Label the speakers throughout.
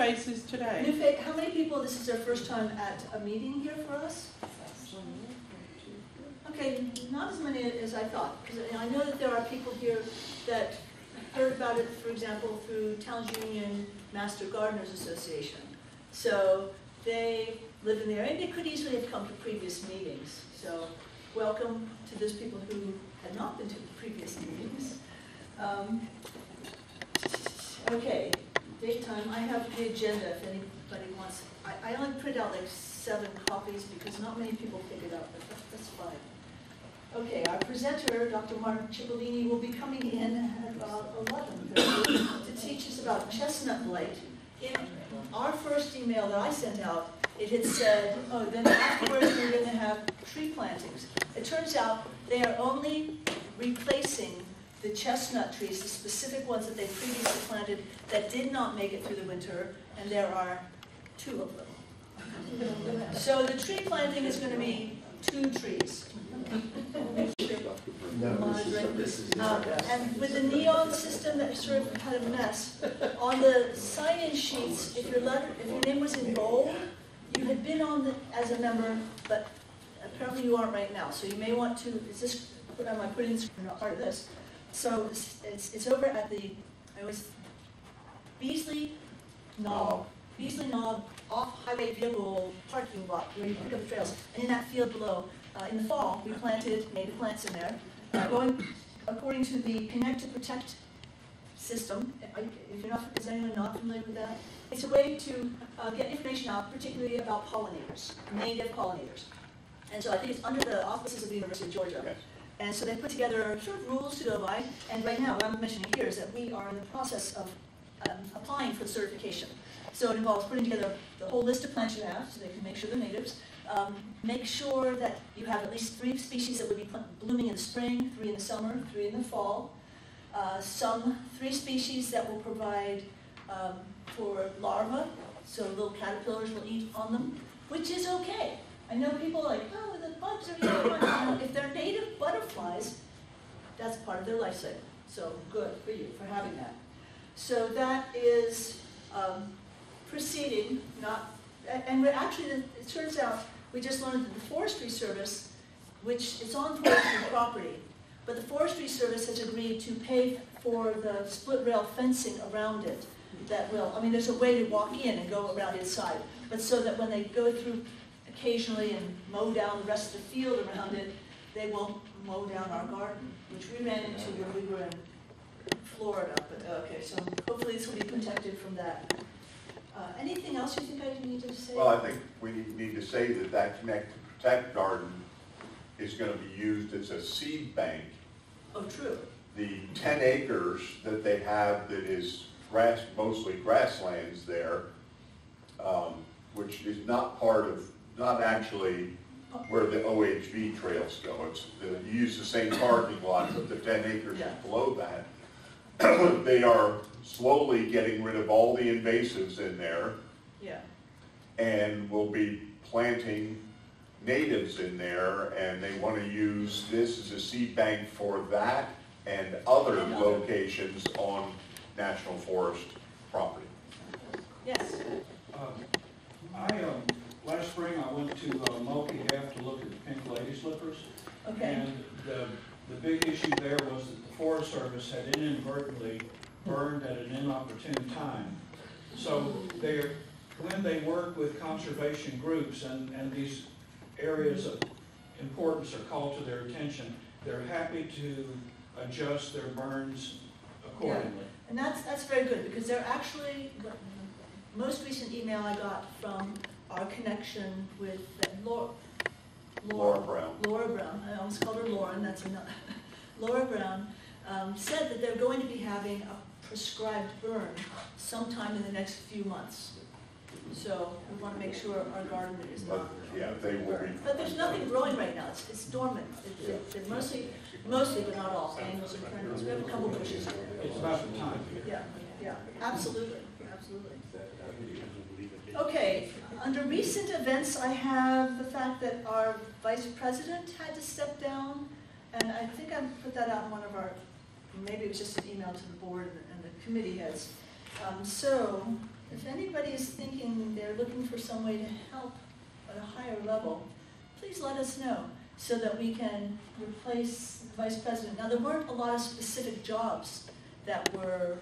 Speaker 1: faces today.
Speaker 2: How many people, this is their first time at a meeting here for us? Okay, not as many as I thought, because I know that there are people here that heard about it, for example, through Towns Union Master Gardeners Association. So they live in the area, and they could easily have come to previous meetings. So welcome to those people who had not been to previous meetings. Um, Okay, date time, I have the agenda if anybody wants. I, I only print out like seven copies because not many people pick it up, but that- that's fine. Okay, our presenter, Dr. Mark Cipollini, will be coming in at about eleven thirty to teach us about chestnut blight. In our first email that I sent out, it had said, oh, then afterwards we're gonna have tree plantings. It turns out they are only replacing the chestnut trees, the specific ones that they previously planted that did not make it through the winter, and there are two of them. So the tree planting is gonna be two trees. Um, And with the neon system that sort of had a mess, on the sign-in sheets, if your letter, if your name was in bold, you had been on the, as a member, but apparently you aren't right now, so you may want to, is this, am I putting this, not part of this? So it's, it's it's over at the, I was, Beasley Knob, Beasley Knob off-highway vehicle parking lot where you pick up the trails. And in that field below, uh, in the fall, we planted native plants in there, uh, going according to the Connect to Protect system. If you're not, is anyone not familiar with that? It's a way to uh, get information out, particularly about pollinators, native pollinators. And so I think it's under the auspices of the University of Georgia. And so they put together sort of rules to go by, and right now, what I'm mentioning here is that we are in the process of um, applying for the certification. So it involves putting together the whole list of plants you have, so they can make sure they're natives. Um, Make sure that you have at least three species that would be blooming in the spring, three in the summer, three in the fall. Uh, Some, three species that will provide um, for larvae, so little caterpillars will eat on them, which is okay. I know people are like, oh, bugs are if they're native butterflies, that's part of their life cycle. So good for you for having that. So that is um, proceeding, not, and we're actually, it turns out, we just learned that the Forestry Service, which is on forestry property, but the Forestry Service has agreed to pay for the split rail fencing around it that will, I mean, there's a way to walk in and go around inside, but so that when they go through occasionally and mow down the rest of the field around it, they won't mow down our garden, which we ran into when we were in Florida, but, okay, so hopefully this will be protected from that. Uh, anything else you think I need to say?
Speaker 3: Well, I think we need to say that that Connect to Protect garden is gonna be used as a seed bank.
Speaker 2: Oh, true,
Speaker 3: The ten acres that they have that is grass, mostly grasslands there, um, which is not part of, not actually where the OHV trails go. It's, the- you use the same parking lot, but the ten acres
Speaker 2: Yeah.
Speaker 3: below that. They are slowly getting rid of all the invasives in there.
Speaker 2: yeah,
Speaker 3: and will be planting natives in there, and they want to use this as a seed bank for that and other
Speaker 2: And other.
Speaker 3: locations on national forest property.
Speaker 2: yes,
Speaker 4: Um, I, um, last spring, I went to uh, Ave to look at the Pink Lady slippers.
Speaker 2: okay,
Speaker 4: And the, the big issue there was that the Forest Service had inadvertently burned at an inopportune time. So they're, when they work with conservation groups and, and these areas of importance are called to their attention, they're happy to adjust their burns accordingly.
Speaker 2: and that's, that's very good, because they're actually, the most recent email I got from our connection with Laura.
Speaker 3: Laura Brown.
Speaker 2: Laura Brown, I almost called her Lauren, that's enough. Laura Brown, um, said that they're going to be having a prescribed burn sometime in the next few months. So we want to make sure our garden is
Speaker 3: But,
Speaker 2: not.
Speaker 3: yeah, they will be,
Speaker 2: But there's nothing growing right now, it's, it's dormant. It- it- They're mostly, mostly, but not all, annuals and perennials. We have a couple bushes.
Speaker 4: It's about the time.
Speaker 2: Yeah, yeah, absolutely, absolutely. Okay, under recent events, I have the fact that our vice president had to step down, and I think I put that out in one of our, maybe it was just an email to the board and the- committee heads. Um, So, if anybody is thinking they're looking for some way to help at a higher level, please let us know so that we can replace the vice president. Now, there weren't a lot of specific jobs that were,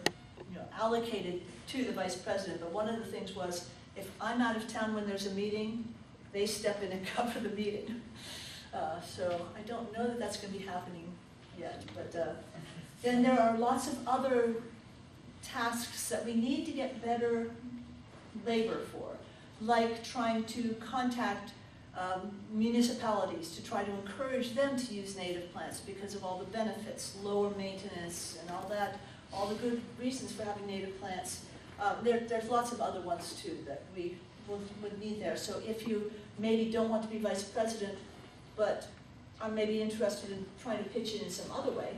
Speaker 2: you know, allocated to the vice president, but one of the things was, if I'm out of town when there's a meeting, they step in and cover the meeting. Uh, so I don't know that that's gonna be happening yet, but, uh, then there are lots of other tasks that we need to get better labor for, like trying to contact um, municipalities to try to encourage them to use native plants because of all the benefits, lower maintenance and all that, all the good reasons for having native plants. Uh, there, there's lots of other ones too that we would, would need there. So if you maybe don't want to be vice president, but are maybe interested in trying to pitch it in some other way,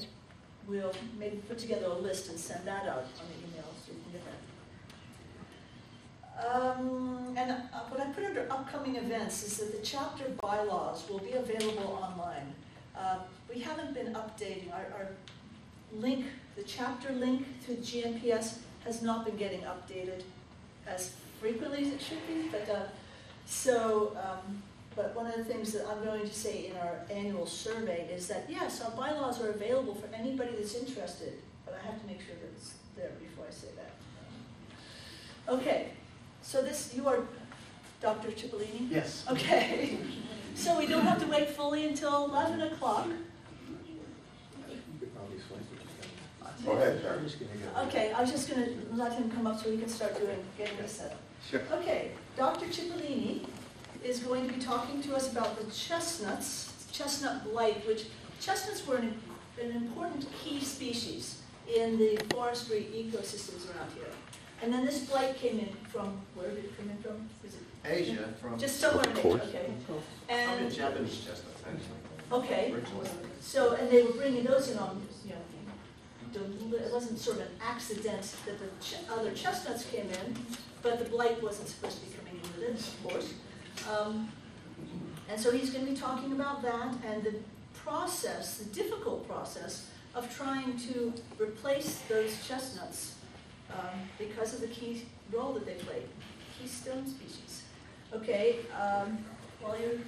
Speaker 2: we'll maybe put together a list and send that out on the email so you can get that. Um, and uh, what I put under upcoming events is that the chapter bylaws will be available online. Uh, we haven't been updating our, our link, the chapter link to GNPS has not been getting updated as frequently as it should be, but, uh, so, um, but one of the things that I'm going to say in our annual survey is that, yes, our bylaws are available for anybody that's interested, but I have to make sure that it's there before I say that. Okay, so this, you are Dr. Cipollini?
Speaker 1: Yes.
Speaker 2: Okay, so we don't have to wait fully until eleven o'clock.
Speaker 3: Go ahead, sir.
Speaker 2: Okay, I was just gonna let him come up so we can start doing, getting this set up.
Speaker 1: Sure.
Speaker 2: Okay, Dr. Cipollini is going to be talking to us about the chestnuts, chestnut blight, which chestnuts were an, an important key species in the forestry ecosystems around here. And then this blight came in from, where did it come in from? Was it
Speaker 1: Asia from,
Speaker 2: just somewhere in Asia,
Speaker 5: course.
Speaker 2: okay?
Speaker 1: from
Speaker 2: And,
Speaker 1: the Japanese chestnuts, actually.
Speaker 2: okay, so, and they were bringing those in on, you know, deli- it wasn't sort of an accident that the ch- other chestnuts came in, but the blight wasn't supposed to be coming in with it, of course. Um, And so he's gonna be talking about that and the process, the difficult process of trying to replace those chestnuts um, because of the key role that they played, keystone species. Okay, um, while you're,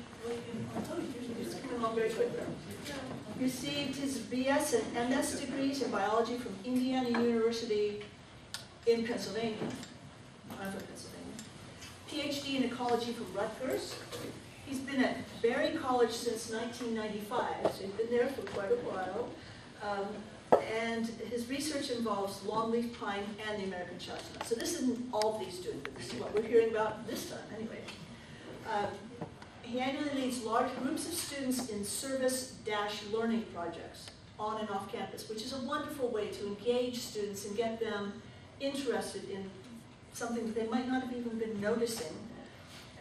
Speaker 2: Received his BS and MS degrees in biology from Indiana University in Pennsylvania. I'm from Pennsylvania. PhD in ecology from Rutgers. He's been at Berry College since 1995, so he's been there for quite a while. Um, and his research involves longleaf pine and the American chestnut. So this isn't all he's doing, but this is what we're hearing about this time anyway. Um, he annually leads large groups of students in service-learning projects on and off campus, which is a wonderful way to engage students and get them interested in something that they might not have even been noticing.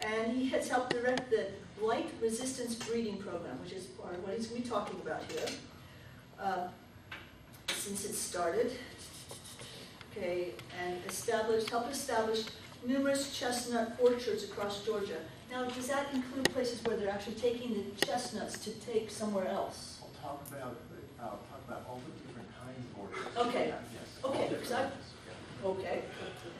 Speaker 2: And he has helped direct the blight resistance breeding program, which is part of what he's going to be talking about here, uh, since it started. Okay, and established, helped establish numerous chestnut orchards across Georgia. Now, does that include places where they're actually taking the chestnuts to take somewhere else?
Speaker 1: I'll talk about, I'll talk about all the different kinds of orchids.
Speaker 2: Okay.
Speaker 1: Yes.
Speaker 2: Okay, because I- Okay.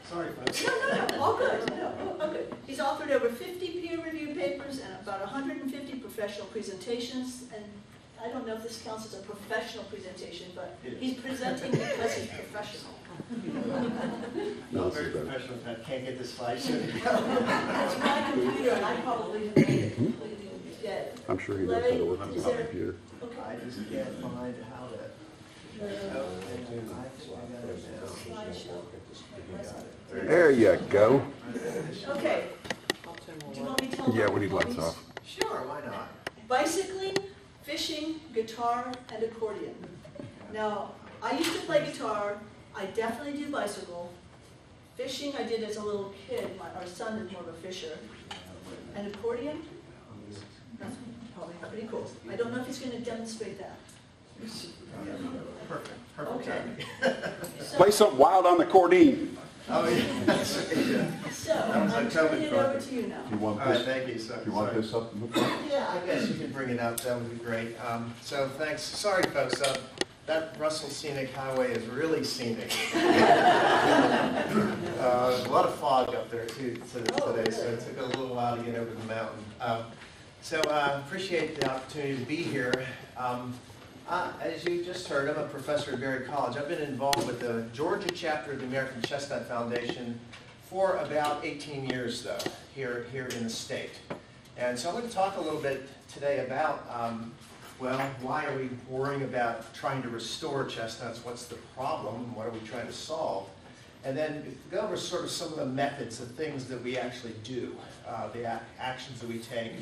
Speaker 1: Sorry, folks.
Speaker 2: No, no, no, all good, no, all good. He's authored over fifty peer-reviewed papers and about hundred and fifty professional presentations, and I don't know if this counts as a professional presentation, but he's presenting because he's professional.
Speaker 5: No,
Speaker 1: I'm very
Speaker 5: better.
Speaker 1: professional, I can't get this slide show.
Speaker 2: It's my computer, and I probably have made it hmm? completely dead.
Speaker 5: I'm sure he knows how to work on
Speaker 2: Is
Speaker 5: the
Speaker 2: there-
Speaker 5: computer.
Speaker 2: Okay.
Speaker 1: I just can't find how to. I think got it now.
Speaker 5: There you go.
Speaker 2: Okay. Do you want me to tell
Speaker 5: Yeah,
Speaker 2: them
Speaker 5: we need lights
Speaker 2: hobbies?
Speaker 5: off.
Speaker 1: Sure, why not?
Speaker 2: Bicycling, fishing, guitar, and accordion. Now, I used to play guitar, I definitely do bicycle. Fishing, I did as a little kid, my, our son is more of a fisher. And accordion, that's probably pretty cool. I don't know if he's gonna demonstrate that.
Speaker 1: Perfect, perfect
Speaker 2: Okay. So-
Speaker 5: Play something wild on the accordion.
Speaker 1: Oh, yeah, yeah.
Speaker 2: So,
Speaker 1: That was
Speaker 2: I'm
Speaker 1: a
Speaker 2: turning it
Speaker 1: COVID
Speaker 2: over to you now.
Speaker 3: You want
Speaker 1: All right,
Speaker 3: this,
Speaker 1: thank you, so.
Speaker 3: you want
Speaker 1: sorry.
Speaker 3: this up in the front?
Speaker 1: Yeah, I guess you can bring it up, that would be great. Um, So thanks, sorry folks, uh, that Russell Scenic Highway is really scenic. Uh, There's a lot of fog up there too,
Speaker 2: Oh,
Speaker 1: today, so it took a little while to get over the mountain. Um, So, uh, appreciate the opportunity to be here. Um, uh, As you just heard, I'm a professor at Berry College. I've been involved with the Georgia chapter of the American Chestnut Foundation for about 18 years, though, here, here in the state. And so I'm going to talk a little bit today about, um, well, why are we worrying about trying to restore chestnuts? What's the problem? What are we trying to solve? And then go over sort of some of the methods, the things that we actually do, uh, the ac- actions that we take,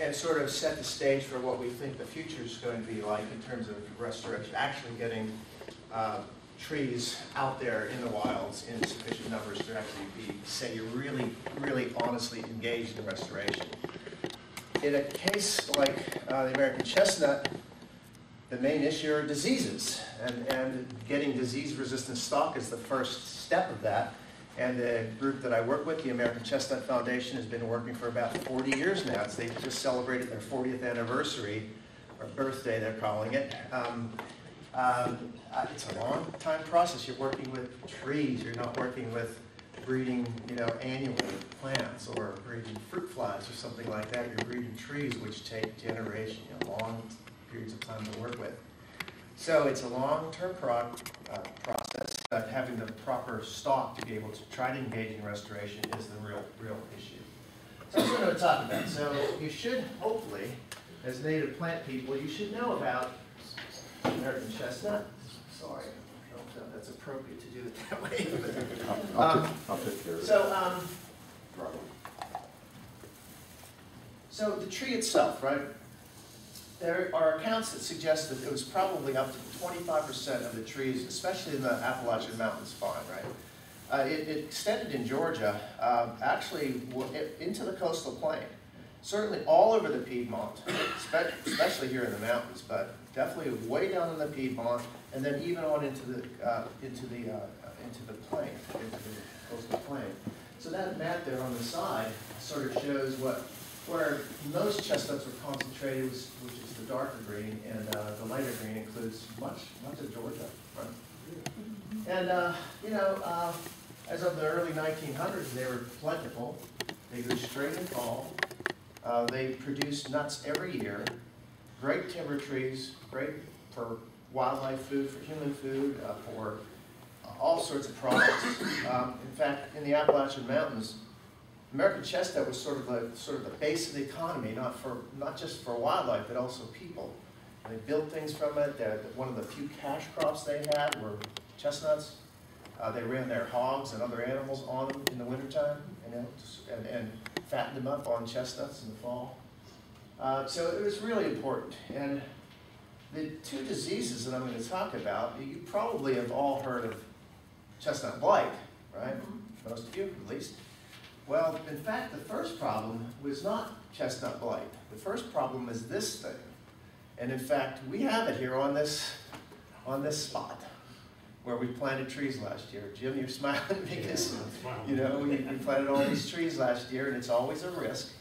Speaker 1: and sort of set the stage for what we think the future is going to be like in terms of restoration, actually getting uh, trees out there in the wilds in sufficient numbers to actually be, say, you're really, really honestly engaged in restoration. In a case like uh, the American chestnut, the main issue are diseases, and, and getting disease-resistant stock is the first step of that. And the group that I work with, the American Chestnut Foundation, has been working for about 40 years now. It's, they just celebrated their 40th anniversary, or birthday, they're calling it. Um, um, it's a long time process. You're working with trees. You're not working with breeding, you know, annually plants or breeding fruit flies or something like that. You're breeding trees, which take generation, you know, long periods of time to work with. So it's a long-term pro- uh, process, but having the proper stock to be able to try to engage in restoration is the real, real issue. So that's what I'm going to talk about. So you should, hopefully, as native plant people, you should know about American chestnut. Sorry, I don't know if that's appropriate to do it that way.
Speaker 5: I'll
Speaker 1: Um,
Speaker 5: take, I'll take care of it.
Speaker 1: So, um, so the tree itself, right? There are accounts that suggest that it was probably up to twenty-five percent of the trees, especially in the Appalachian Mountains farm, right? Uh, it, it extended in Georgia, uh, actually w- i- into the coastal plain. Certainly all over the Piedmont, spe- especially here in the mountains, but definitely way down in the Piedmont, and then even on into the, uh, into the, uh, into the plain, into the coastal plain. So that map there on the side sort of shows what, where most chestnuts were concentrated, which is the darker green, and uh, the lighter green includes much, much of Georgia, right? And, uh, you know, uh, as of the early 1900s, they were plentiful. They grew straight and tall. Uh, They produced nuts every year. Great timber trees, great for wildlife food, for human food, uh, for all sorts of products. Um, In fact, in the Appalachian Mountains, American chestnut was sort of the, sort of the base of the economy, not for, not just for wildlife, but also people. They built things from it, They're- one of the few cash crops they had were chestnuts. Uh, they ran their hogs and other animals on them in the wintertime, you and, and fattened them up on chestnuts in the fall. Uh, so it was really important. And the two diseases that I'm going to talk about, you probably have all heard of chestnut blight, right? Mm-hmm. Most of you, at least. Well, in fact, the first problem was not chestnut blight. The first problem is this thing. And in fact, we have it here on this, on this spot where we planted trees last year. Jim, you're smiling because, you know, we, we planted all these trees last year and it's always a risk.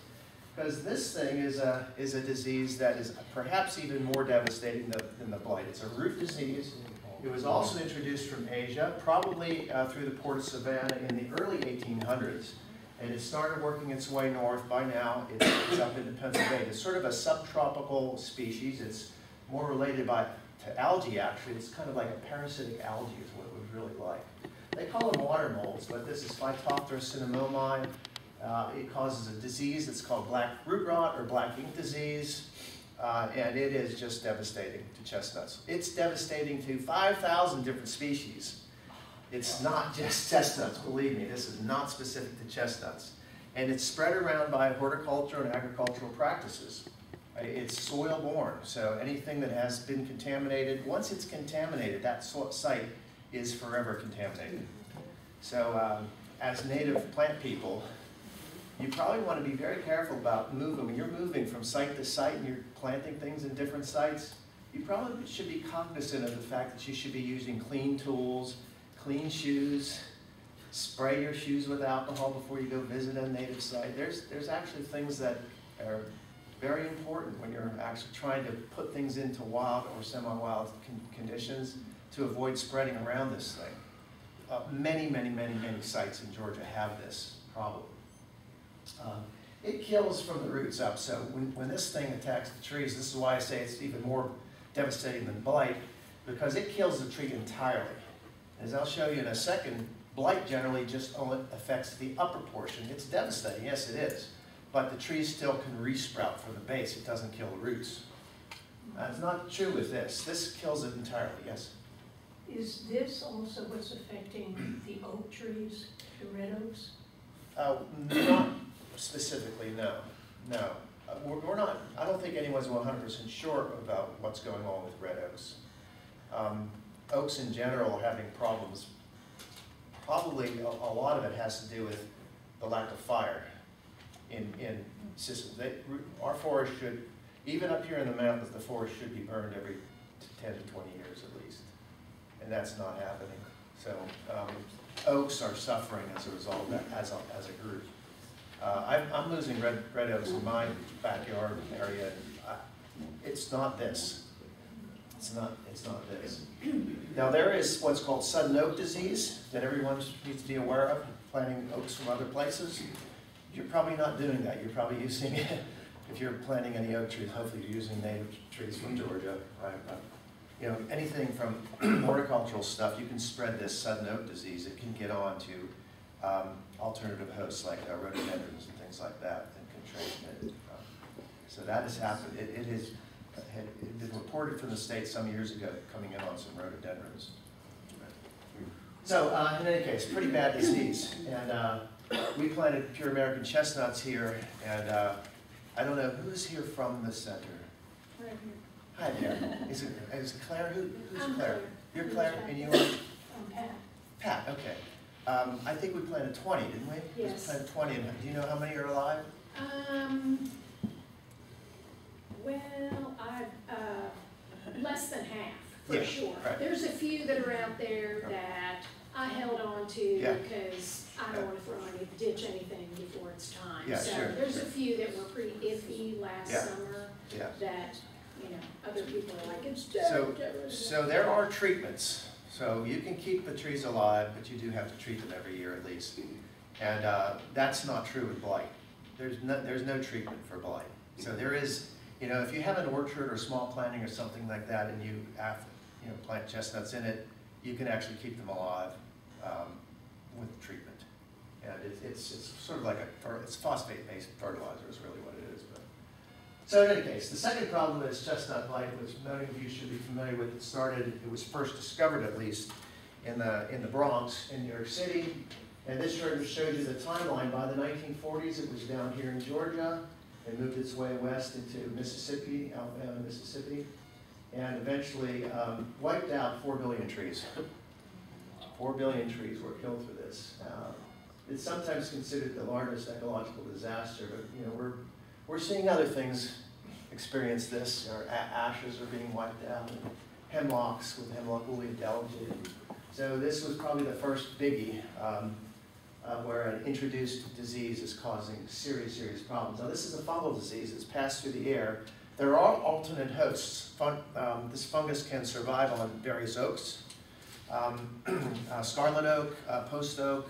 Speaker 1: Because this thing is a, is a disease that is perhaps even more devastating than, than the blight. It's a root disease. It was also introduced from Asia, probably uh, through the port of Savannah in the early 1800s. And it started working its way north. By now, it's, it's up into Pennsylvania. It's sort of a subtropical species. It's more related by, to algae, actually. It's kind of like a parasitic algae is what it was really like. They call them water molds, but this is Phytophthora cinnamomi. Uh, it causes a disease that's called black root rot or black ink disease. Uh, and it is just devastating to chestnuts. It's devastating to 5,000 different species. It's not just chestnuts, believe me, this is not specific to chestnuts. And it's spread around by horticulture and agricultural practices. It's soil borne, so anything that has been contaminated, once it's contaminated, that site is forever contaminated. So um, as native plant people, you probably want to be very careful about moving. When you're moving from site to site and you're planting things in different sites, you probably should be cognizant of the fact that you should be using clean tools, clean shoes, spray your shoes with alcohol before you go visit a native site. There's, there's actually things that are very important when you're actually trying to put things into wild or semi-wild con- conditions to avoid spreading around this thing. uh, many, many, many, many sites in Georgia have this problem. Um, It kills from the roots up, so when, when this thing attacks the trees, this is why I say it's even more devastating than blight, because it kills the tree entirely. As I'll show you in a second, blight generally just only affects the upper portion. It's devastating, yes it is, but the tree still can resprout from the base, it doesn't kill the roots. That's not true with this, this kills it entirely, yes?
Speaker 6: Is this also what's affecting the oak trees, the red oaks?
Speaker 1: Uh, not specifically, no, no. Uh, We're, we're not, I don't think anyone's one hundred percent sure about what's going on with red oaks. Um, Oaks in general are having problems. Probably, a, a lot of it has to do with the lack of fire in, in systems. They, our forest should, even up here in the mountains, the forest should be burned every ten to twenty years at least. And that's not happening. So, um, oaks are suffering as a result of that, as a, as a group. Uh, I'm, I'm losing red, red oaks in my backyard area, I, it's not this. It's not, it's not this. Now, there is what's called sudden oak disease that everyone needs to be aware of, planting oaks from other places. You're probably not doing that, you're probably using, if you're planting any oak trees, hopefully you're using native trees from Georgia. right? You know, anything from horticultural stuff, you can spread this sudden oak disease, it can get on to um, alternative hosts like uh, rhododendrons and things like that and can transmit it. Um, So that has happened, it, it is, had it been reported from the state some years ago, coming in on some rhododendrons. So, uh, in any case, pretty bad disease, and, uh, we planted pure American chestnuts here, and, uh, I don't know, who's here from the center?
Speaker 6: Right here.
Speaker 1: Hi there, is it, is it Claire, Who, who's
Speaker 6: I'm
Speaker 1: Claire? You're Claire, and you are?
Speaker 6: Um, Pat,
Speaker 1: Pat, okay. Um, I think we planted twenty, didn't we? We
Speaker 6: Yes.
Speaker 1: planted twenty, and do you know how many are alive?
Speaker 7: Um, well, I, uh, less than half,
Speaker 1: Yeah,
Speaker 7: for sure.
Speaker 1: right.
Speaker 7: There's a few that are out there that I held on
Speaker 1: Yeah.
Speaker 7: to because I don't wanna throw any, ditch anything before it's time.
Speaker 1: Yeah, sure,
Speaker 7: So there's
Speaker 1: sure.
Speaker 7: a few that were pretty iffy last
Speaker 1: Yeah.
Speaker 7: summer
Speaker 1: Yeah.
Speaker 7: that, you know, other people are like, it's
Speaker 1: So,
Speaker 7: dead. dead."
Speaker 1: so there are treatments. So you can keep the trees alive, but you do have to treat them every year at least. And, uh, that's not true with blight. There's no, there's no treatment for blight. So there is, you know, if you have an orchard or small planting or something like that and you have, you know, plant chestnuts in it, you can actually keep them alive, um, with treatment. And it's, it's, it's sort of like a, it's phosphate-based fertilizer is really what it. So in any case, the second problem is chestnut blight, which many of you should be familiar with. It started, it was first discovered at least in the, in the Bronx, in New York City. And this of shows you the timeline. By the nineteen forties, it was down here in Georgia. It moved its way west into Mississippi, Alabama, Mississippi, and eventually um, wiped out four billion trees. Four billion trees were killed for this. Um, It's sometimes considered the largest ecological disaster, but, you know, we're, we're seeing other things experience this. Our ashes are being wiped out, hemlocks with hemlock woolly adelgid. So this was probably the first biggie, um, uh, where an introduced disease is causing serious, serious problems. Now, this is a fungal disease, it's passed through the air. There are alternate hosts. Fun, um, this fungus can survive on various oaks, um, uh, scarlet oak, uh, post oak,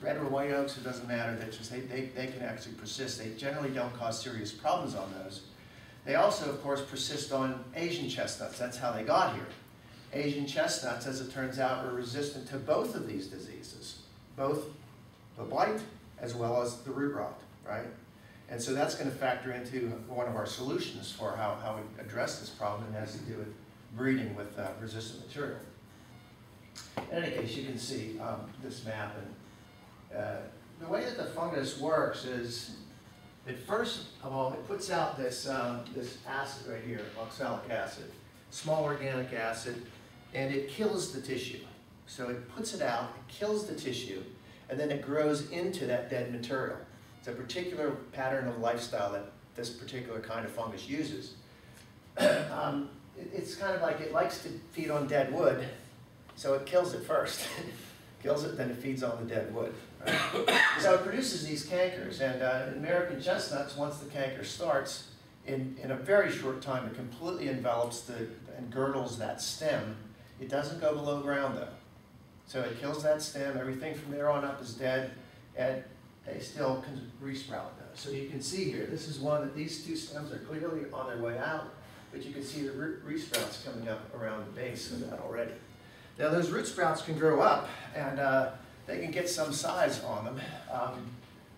Speaker 1: red or white oaks, it doesn't matter, they just, they, they, they can actually persist. They generally don't cause serious problems on those. They also, of course, persist on Asian chestnuts, that's how they got here. Asian chestnuts, as it turns out, are resistant to both of these diseases, both the blight as well as the root rot, right? And so that's gonna factor into one of our solutions for how, how we address this problem, it has to do with breeding with uh, resistant material. In any case, you can see um, this map, and uh, the way that the fungus works is, it first of all, it puts out this, um, this acid right here, oxalic acid, small organic acid, and it kills the tissue. So it puts it out, it kills the tissue, and then it grows into that dead material. It's a particular pattern of lifestyle that this particular kind of fungus uses. um, it, it's kind of like it likes to feed on dead wood, so it kills it first. kills it, then it feeds on the dead wood. so it produces these cankers, and uh, American chestnuts, once the canker starts, in, in a very short time, it completely envelops the, and girdles that stem. It doesn't go below ground though. So it kills that stem, everything from there on up is dead, and they still can resprout those. So you can see here, this is one that these two stems are clearly on their way out, but you can see the root resprouts coming up around the base of that already. Now those root sprouts can grow up and uh, they can get some size on them, um,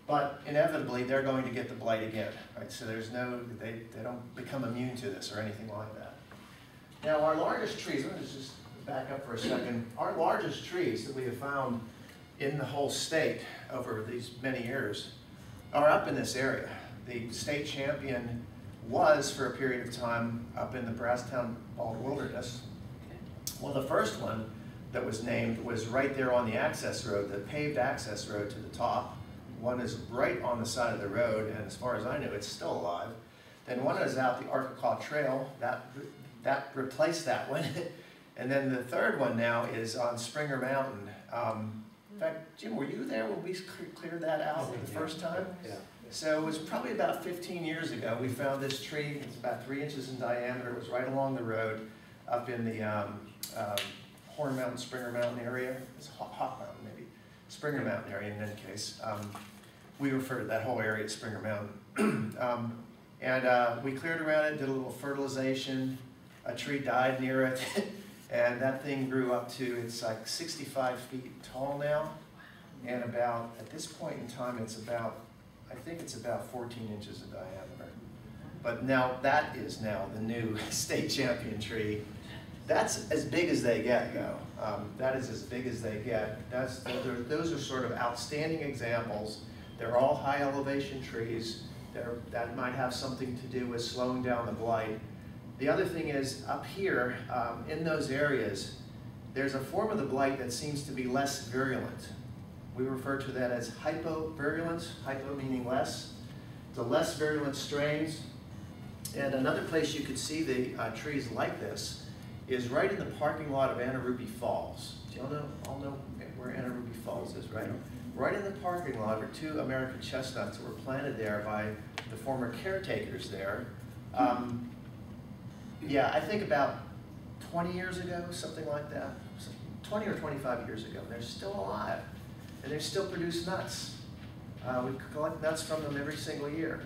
Speaker 1: but inevitably they're going to get the blight again, right? So there's no, they, they don't become immune to this or anything like that. Now our largest trees, let me just back up for a second. Our largest trees that we have found in the whole state over these many years are up in this area. The state champion was for a period of time up in the Brasstown Bald Wilderness. Well, the first one that was named was right there on the access road, the paved access road to the top. One is right on the side of the road, and as far as I know, it's still alive. Then one is out the Arkaquah Trail, that, that replaced that one. And then the third one now is on Springer Mountain. Um, in fact, Jim, were you there when we cleared that out the first time?
Speaker 8: Yeah.
Speaker 1: So it was probably about 15 years ago, we found this tree, it's about three inches in diameter, it was right along the road up in the um, um, Horn Mountain, Springer Mountain area. It's Hawk Hawk Mountain maybe, Springer Mountain area in any case. Um, We refer to that whole area as Springer Mountain. Um, And uh, we cleared around it, did a little fertilization, a tree died near it, and that thing grew up to, it's like 65 feet tall now, and about, at this point in time, it's about I think it's about 14 inches in diameter. But now, that is now the new state champion tree. That's as big as they get, though. Um, that is as big as they get. That's, those are, sort of outstanding examples. They're all high elevation trees. They're, that might have something to do with slowing down the blight. The other thing is, up here, um, in those areas, there's a form of the blight that seems to be less virulent. We refer to that as hypovirulence, hypo meaning less. The less virulent strains. And another place you could see the uh, trees like this is right in the parking lot of Anna Ruby Falls. Do y'all know, all know where Anna Ruby Falls is, right? Right in the parking lot are two American chestnuts that were planted there by the former caretakers there. Um, yeah, I think about 20 years ago, something like that. 20 or 25 years ago. and They're still alive and they still produce nuts. Uh, we collect nuts from them every single year.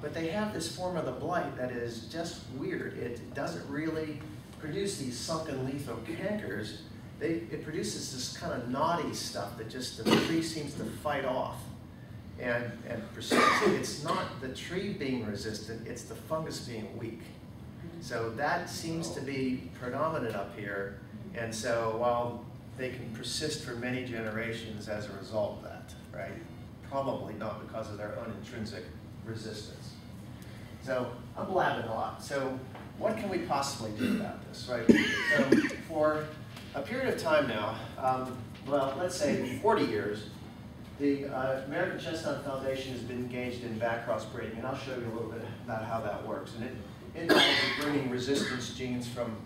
Speaker 1: But they have this form of the blight that is just weird. It doesn't really produce these sunken lethal cankers. They, it produces this kind of knotty stuff that just the tree seems to fight off and, and. It's not the tree being resistant, it's the fungus being weak. So that seems to be predominant up here. And so while they can persist for many generations as a result of that, right? Probably not because of their own intrinsic resistance. So I'm blabbing a lot. So what can we possibly do about this, right? So for a period of time now, um, well, let's say 40 years, the uh, American Chestnut Foundation has been engaged in back cross breeding, and I'll show you a little bit about how that works. And it involves bringing resistance genes from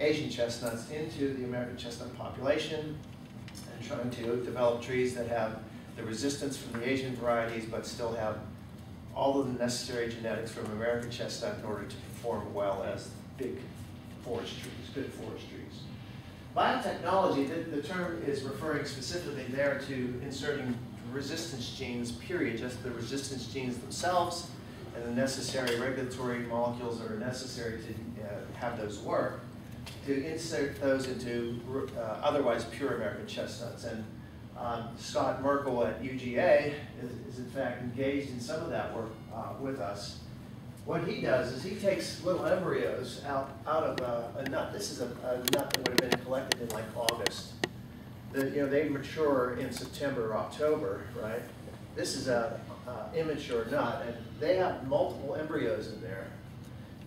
Speaker 1: Asian chestnuts into the American chestnut population and trying to develop trees that have the resistance from the Asian varieties but still have all of the necessary genetics from American chestnut in order to perform well as big forest trees, good forest trees. Biotechnology, the, the term is referring specifically there to inserting resistance genes, period, just the resistance genes themselves and the necessary regulatory molecules that are necessary to uh, have those work to insert those into uh, otherwise pure American chestnuts. And um, Scott Merkle at UGA is, is, in fact engaged in some of that work uh, with us. What he does is he takes little embryos out, out of a, a nut. This is a, a, nut that would have been collected in like August. The, you know, they mature in September or October, right? This is a, a immature nut, and they have multiple embryos in there.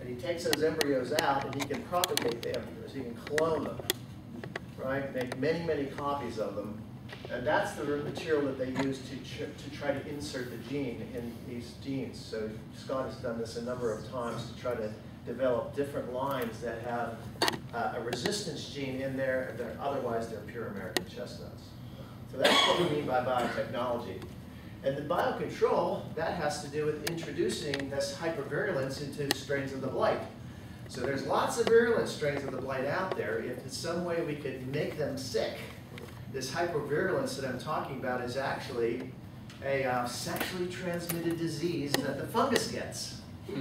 Speaker 1: And he takes those embryos out and he can propagate the embryos, he can clone them, right? Make many, many copies of them. And that's the material that they use to, to try to insert the gene in these genes. So Scott has done this a number of times to try to develop different lines that have uh, a resistance gene in there, they're, otherwise they're pure American chestnuts. So that's what we mean by biotechnology. And the biocontrol, that has to do with introducing this hypovirulence into strains of the blight. So there's lots of virulent strains of the blight out there. If in some way we could make them sick, this hypovirulence that I'm talking about is actually a uh, sexually transmitted disease that the fungus gets.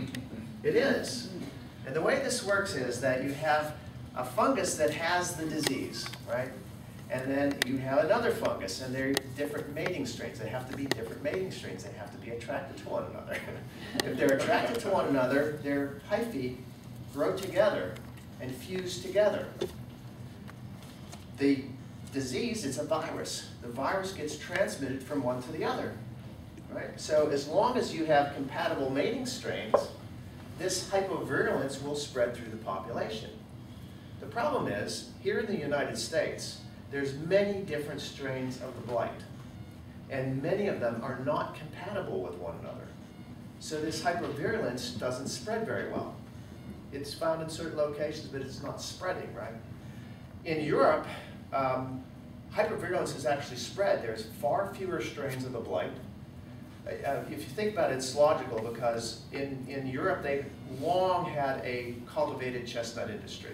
Speaker 1: It is. And the way this works is that you have a fungus that has the disease, right? And then you have another fungus, and they're different mating strains. They have to be different mating strains. They have to be attracted to one another. if they're attracted to one another, their hyphae grow together and fuse together. The disease is a virus. The virus gets transmitted from one to the other, right? So as long as you have compatible mating strains, this hypovirulence will spread through the population. The problem is, here in the United States, there's many different strains of the blight, and many of them are not compatible with one another. So this hypovirulence doesn't spread very well. It's found in certain locations, but it's not spreading, right? In Europe, um, hypovirulence has actually spread. There's far fewer strains of the blight. Uh, if you think about it, it's logical because in, in Europe, they've long had a cultivated chestnut industry.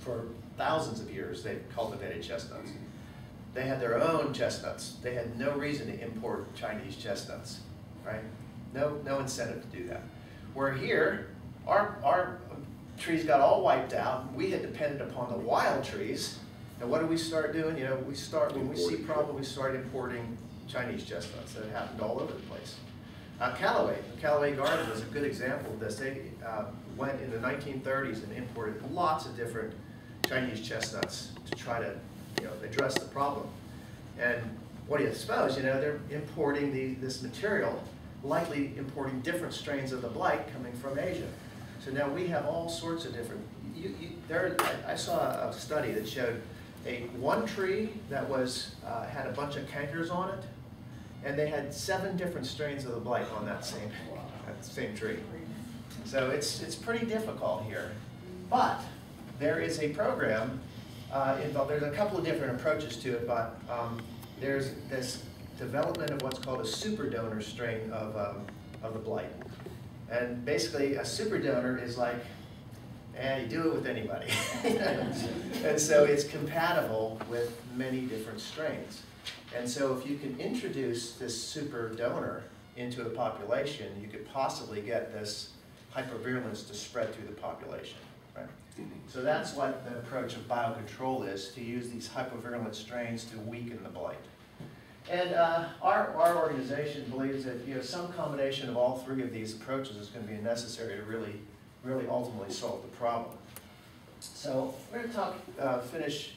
Speaker 1: For thousands of years, they've cultivated chestnuts. They had their own chestnuts. They had no reason to import Chinese chestnuts, right? No, no incentive to do that. Where here, our, our trees got all wiped out. We had depended upon the wild trees. And what do we start doing? You know, we start, when we see problem, we start importing Chinese chestnuts. That happened all over the place. Uh, Callaway, Callaway Gardens was a good example of this. They uh, went in the 1930s and imported lots of different Chinese chestnuts to try to, you know, address the problem. And what do you suppose? You know, they're importing the, this material, likely importing different strains of the blight coming from Asia. So now we have all sorts of different. You, you, there, I, I saw a study that showed a one tree that was uh, had a bunch of cankers on it, and they had seven different strains of the blight on that same that same tree. So it's it's pretty difficult here, but there is a program uh, involved. There's a couple of different approaches to it, but um, there's this development of what's called a super donor strain of um, of the blight, and basically a super donor is like and you do it with anybody. and so it's compatible with many different strains. And so if you can introduce this super donor into a population, you could possibly get this hypovirulence to spread through the population. Right? So that's what the approach of biocontrol is, to use these hypovirulent strains to weaken the blight. And uh, our, our organization believes that you know, some combination of all three of these approaches is going to be necessary to really really ultimately solve the problem. So we're going to talk, uh, finish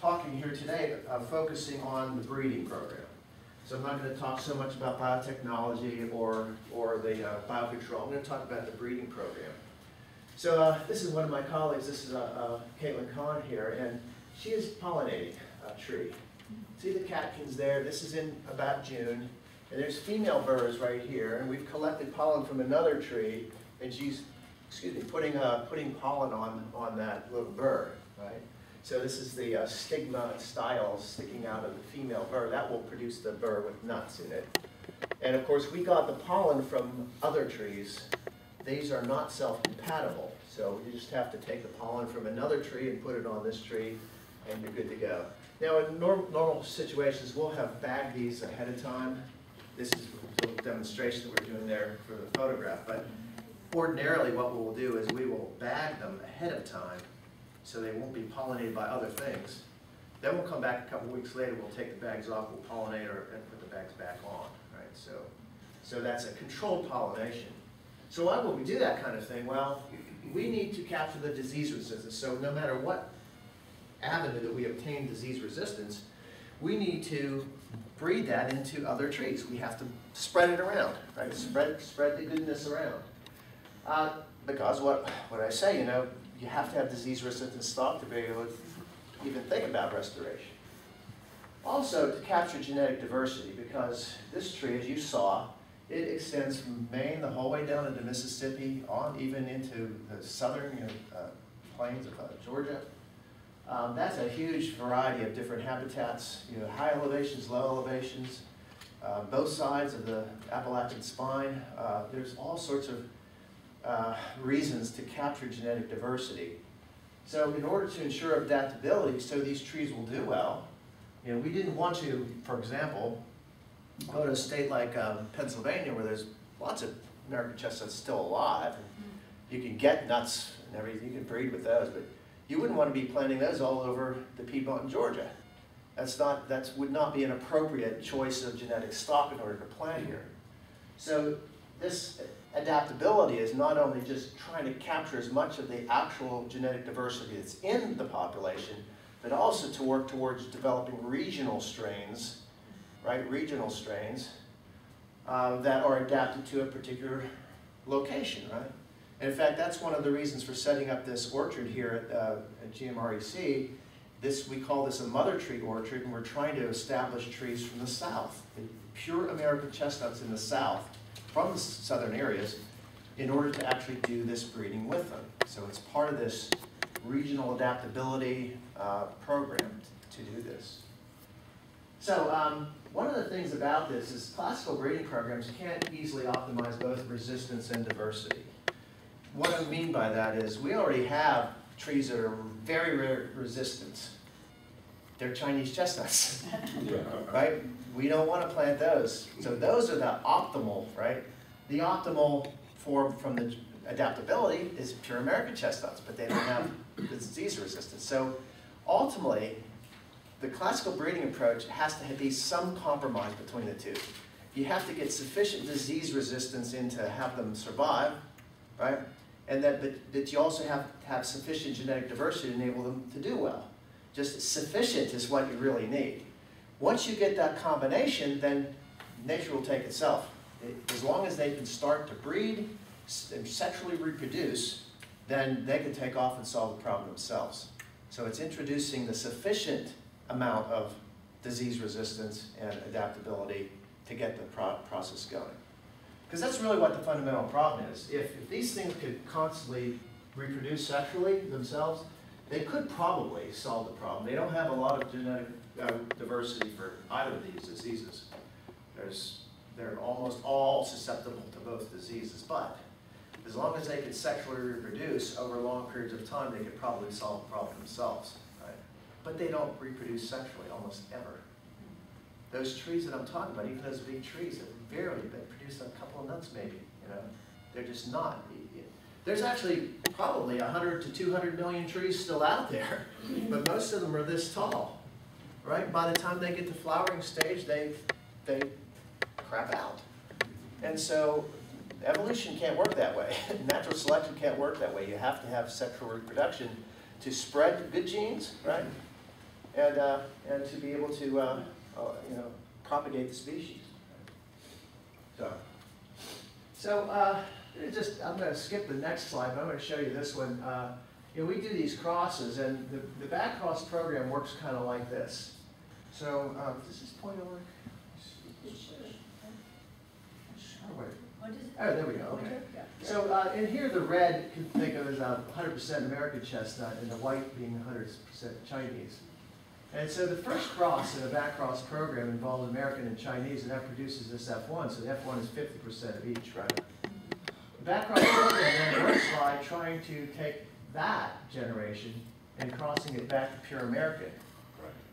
Speaker 1: talking here today, uh, focusing on the breeding program. So I'm not going to talk so much about biotechnology or, or the uh, biocontrol. I'm going to talk about the breeding program. So uh, this is one of my colleagues. This is uh, uh, Caitlin Kahn here, and she is pollinating a tree. See the catkins there? This is in about June. And there's female burrs right here, and we've collected pollen from another tree, and she's excuse me, putting, uh, putting pollen on, on that little burr, right? So this is the uh, stigma style sticking out of the female burr. That will produce the burr with nuts in it. And of course, we got the pollen from other trees. These are not self-compatible. So you just have to take the pollen from another tree and put it on this tree, and you're good to go. Now, in norm normal situations, we'll have bagged these ahead of time. This is a little demonstration that we're doing there for the photograph. But ordinarily what we'll do is we will bag them ahead of time so they won't be pollinated by other things. Then we'll come back a couple weeks later, we'll take the bags off, we'll pollinate or, and put the bags back on, right? So, so that's a controlled pollination. So why would we do that kind of thing? Well, we need to capture the disease resistance. So no matter what avenue that we obtain disease resistance, we need to breed that into other trees. We have to spread it around, right? Spread, spread the goodness around. Uh, because what, what I say, you know, you have to have disease resistant stock to be able to even think about restoration. Also, to capture genetic diversity, because this tree, as you saw, it extends from Maine the whole way down into Mississippi, on even into the southern you know, uh, plains of uh, Georgia. Um, that's a huge variety of different habitats, you know, high elevations, low elevations, uh, both sides of the Appalachian spine. Uh, there's all sorts of uh, reasons to capture genetic diversity. So in order to ensure adaptability, so these trees will do well, You know, we didn't want to, for example, go to a state like um, Pennsylvania where there's lots of American chestnuts still alive. You can get nuts and everything, you can breed with those, but you wouldn't want to be planting those all over the Piedmont in Georgia. That's not, that would not be an appropriate choice of genetic stock in order to plant here. So this adaptability is not only just trying to capture as much of the actual genetic diversity that's in the population, but also to work towards developing regional strains, right, regional strains uh, that are adapted to a particular location, right? And in fact, that's one of the reasons for setting up this orchard here at, uh, at GMREC. This, we call this a mother tree orchard, and we're trying to establish trees from the south, the pure American chestnuts in the south, from the southern areas, in order to actually do this breeding with them. So it's part of this regional adaptability uh, program to do this. So um, one of the things about this is classical breeding programs can't easily optimize both resistance and diversity. What I mean by that is we already have trees that are very, very resistant. They're Chinese chestnuts, right? We don't want to plant those. So those are the optimal, right? The optimal form from the adaptability is pure American chestnuts, but they don't have the disease resistance. So ultimately, the classical breeding approach has to be some compromise between the two. You have to get sufficient disease resistance in to have them survive, right? And that, but that you also have to have sufficient genetic diversity to enable them to do well. Just sufficient is what you really need. Once you get that combination, then nature will take itself. It- As long as they can start to breed and sexually reproduce, then they can take off and solve the problem themselves. So it's introducing the sufficient amount of disease resistance and adaptability to get the pro- process going. Because that's really what the fundamental problem is. If, if these things could constantly reproduce sexually themselves, they could probably solve the problem. They don't have a lot of genetic uh, diversity for either of these diseases. There's, they're almost all susceptible to both diseases, but as long as they could sexually reproduce over long periods of time, they could probably solve the problem themselves, right? But they don't reproduce sexually almost ever. Those trees that I'm talking about, even those big trees, that barely, they produce a couple of nuts maybe, you know? They're just not. There's actually probably 100 to 200 million trees still out there, but most of them are this tall, right? By the time they get to flowering stage, they, they crap out. And so evolution can't work that way. Natural selection can't work that way. You have to have sexual reproduction to spread good genes, right? And, uh, and to be able to, uh, uh, you know, propagate the species. So, so uh, it just, I'm going to skip the next slide, but I'm going to show you this one. Uh, you know, we do these crosses, and the, the back cross program works kind of like this. So, um, does this point over? Oh, wait.
Speaker 2: What is it?
Speaker 1: Oh, there we go, okay. So, uh, in here, the red, can think of as a hundred percent American chestnut, and the white being hundred percent Chinese. And so the first cross in the back cross program involves American and Chinese, and that produces this F1, so the F1 is fifty percent of each, right? The back cross program then by trying to take that generation and crossing it back to pure American.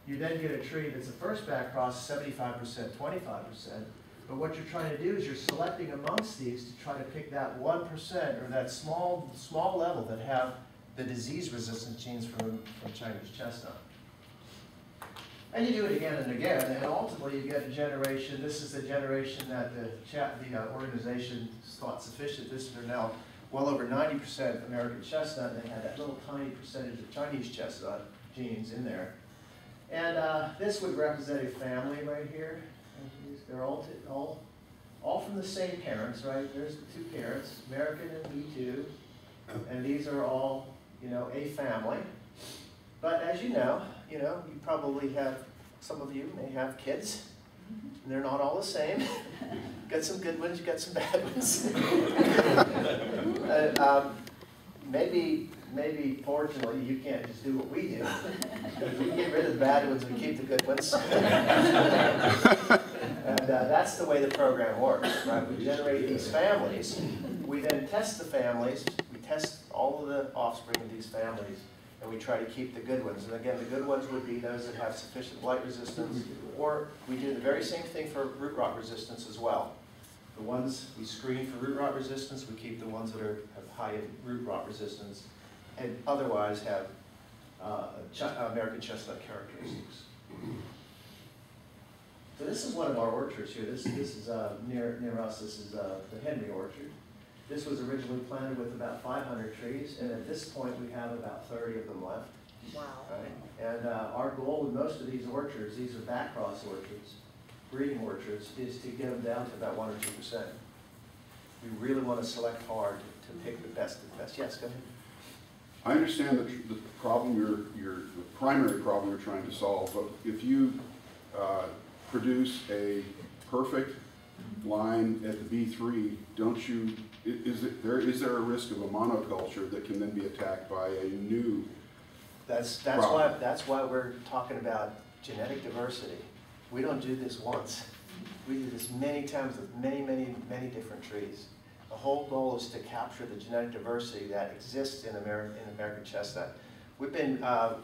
Speaker 1: You then get a tree that's a first back cross, seventy-five percent, twenty-five percent, but what you're trying to do is you're selecting amongst these to try to pick that one percent or that small, small level that have the disease resistant genes from, from Chinese chestnut. And you do it again and again, and ultimately you get a generation, this is the generation that the chat, the uh, organization thought sufficient, this is now well over ninety percent American chestnut, and they had that little tiny percentage of Chinese chestnut genes in there. And uh, this would represent a family right here. They're all, all, all from the same parents, right? There's the two parents, American and B2. And these are all, you know, a family. But as you know, you know, you probably have, some of you may have kids. And they're not all the same. Got some good ones, you got some bad ones. Uh, um, Maybe, maybe fortunately, you can't just do what we do. We get rid of the bad ones, we keep the good ones. And uh, that's the way the program works, right? We generate these families, we then test the families, we test all of the offspring of these families, and we try to keep the good ones. And again, the good ones would be those that have sufficient blight resistance, or we do the very same thing for root rot resistance as well. The ones we screen for root rot resistance, we keep the ones that are, have high root rot resistance, and otherwise have uh, American chestnut characteristics. So this is one of our orchards here. This, this is uh, near, near us, this is uh, the Henry Orchard. This was originally planted with about 500 trees, and at this point, we have about 30 of them left.
Speaker 2: Wow.
Speaker 1: Right? And uh, our goal with most of these orchards, these are backcross orchards, breeding orchards, is to get them down to about 1 or 2%. We really want to select hard to pick the best of the best. Yes, go ahead.
Speaker 5: I understand the, tr- the problem you're, you're, the primary problem you're trying to solve, but if you, uh, produce a perfect line at the B three, don't you, i- is it, there, is there a risk of a monoculture that can then be attacked by a new?
Speaker 1: That's, that's why, that's why we're talking about genetic diversity. We don't do this once. We do this many times with many, many, many different trees. The whole goal is to capture the genetic diversity that exists in American, in American chestnut. We've been, uh,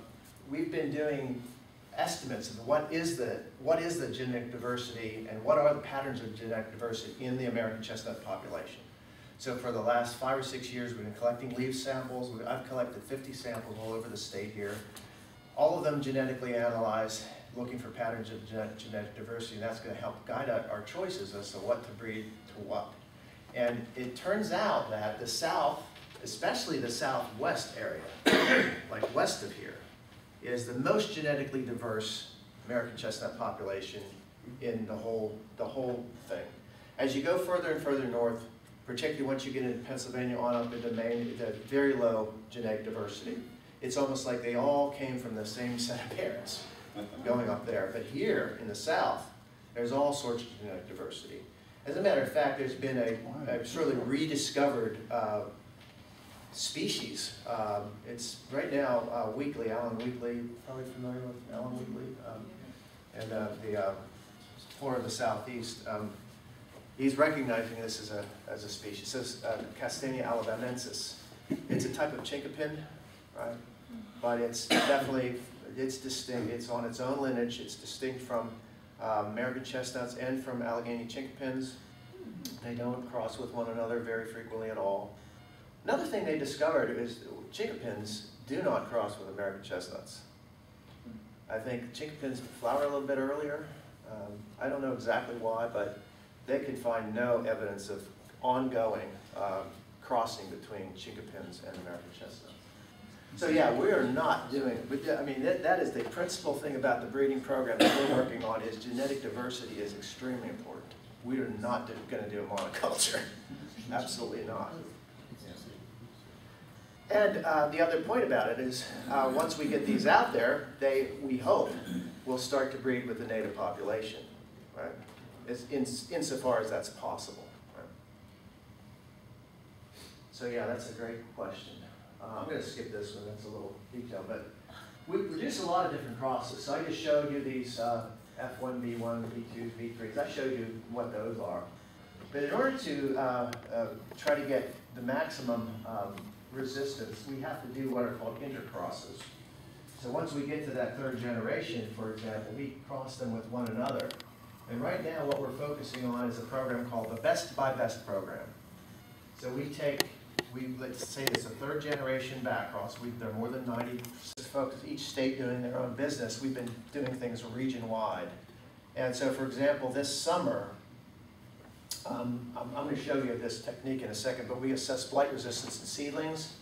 Speaker 1: we've been doing estimates of what is the, what is the genetic diversity and what are the patterns of genetic diversity in the American chestnut population. So for the last five or six years, we've been collecting leaf samples. I've collected 50 samples all over the state here. All of them genetically analyzed, looking for patterns of genetic, diversity, and that's going to help guide our, our choices as to what to breed to what. And it turns out that the south, especially the southwest area, like west of here, is the most genetically diverse American chestnut population in the whole, the whole thing. As you go further and further north, particularly once you get into Pennsylvania on up into Maine, the very low genetic diversity. It's almost like they all came from the same set of parents going up there. But here in the south, there's all sorts of genetic diversity. As a matter of fact, there's been a, a sort of rediscovered uh, species. Um, it's right now uh, Weakley, Alan Weakley, probably familiar with Alan Weakley, um, and uh, the uh, flora of the southeast. Um, he's recognizing this as a as a species. Says uh, Castanea alabamensis. It's a type of chinkapin, right? But it's definitely it's distinct. It's on its own lineage. It's distinct from uh, American chestnuts and from Allegheny chinkapins. They don't cross with one another very frequently at all. Another thing they discovered is chinkapins do not cross with American chestnuts. I think chinkapins flower a little bit earlier. Um, I don't know exactly why, but they can find no evidence of ongoing um, crossing between chinkapins and American chestnuts. So yeah, we are not doing, do- I mean, that, that is the principal thing about the breeding program that we're working on is genetic diversity is extremely important. We are not gonna do a monoculture, absolutely not. And uh, the other point about it is, uh, once we get these out there, they, we hope, will start to breed with the native population, right? As, in, insofar as that's possible, right? So yeah, that's a great question. Uh, I'm gonna skip this one, that's a little detail, but we produce a lot of different crosses. So I just showed you these uh, F1, B1, B2, B3s. I showed you what those are. But in order to uh, uh, try to get the maximum um, resistance, we have to do what are called intercrosses. So once we get to that third generation, for example, we cross them with one another. And right now, what we're focusing on is a program called the Best by Best program. So we take, we, let's say it's a third generation backcross, we, there are more than 90 folks, each state doing their own business. We've been doing things region-wide. And so, for example, this summer, um, I'm, I'm gonna show you this technique in a second, but we assess blight resistance in seedlings.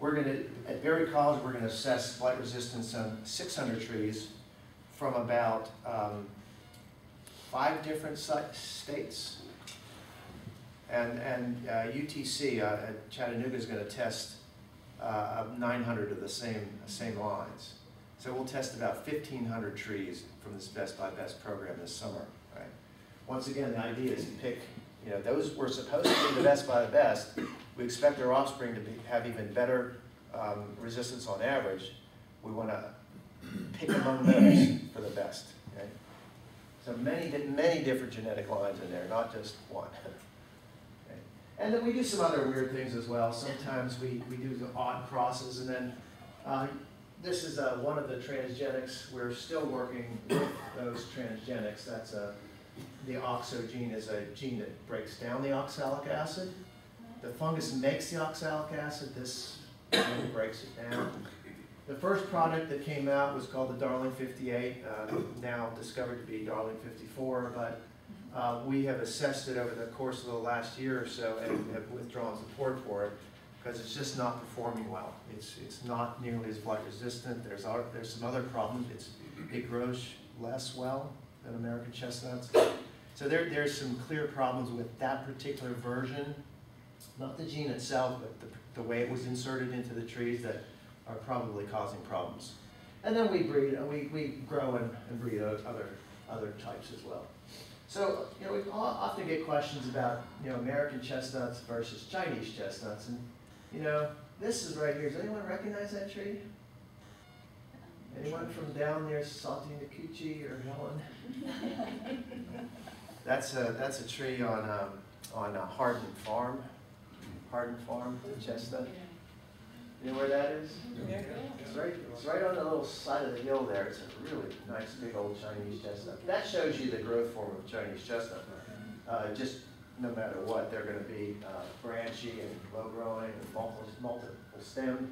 Speaker 1: We're gonna, at Berry College, we're gonna assess blight resistance on 600 trees from about um, five different states. And, and uh, UTC, uh, at Chattanooga is gonna test uh, 900 of the same, same lines. So we'll test about 1,500 trees from this Best by Best program this summer, right? Once again, the idea is to pick, you know, those were supposed to be the best by the best. We expect their offspring to be, have even better um, resistance on average. We want to pick among those for the best? So many, many different genetic lines in there, not just one. Okay. And then we do some other weird things as well. Sometimes we, we do the odd crosses and then Uh, This is uh, one of the transgenics. We're still working with those transgenics. That's a, the OXO gene is a gene that breaks down the oxalic acid. The fungus makes the oxalic acid, this breaks it down. The first product that came out was called the Darling 58, uh, now discovered to be Darling 54, but uh, we have assessed it over the course of the last year or so and have withdrawn support for it because it's just not performing well. It's, it's not nearly as blight resistant. There's, there's some other problems. It's, it grows less well than American chestnuts. So there, there's some clear problems with that particular version, not the gene itself, but the, the way it was inserted into the trees that are probably causing problems. And then we breed, and we, we grow and, and breed other, other types as well. So, you know, we often get questions about, you know, American chestnuts versus Chinese chestnuts. And, you know, this is right here. Does anyone recognize that tree? Anyone from down there, Sautee Nacoochee or Helen? That's a, that's a tree on, um, on Hardin Farm. Hardin Farm, chestnut. You know where that is? It's right, it's right on the little side of the hill there. It's a really nice, big old Chinese chestnut. That shows you the growth form of Chinese chestnut. Uh, just no matter what, they're gonna be, uh, branchy and low growing and multiple, multiple stemmed.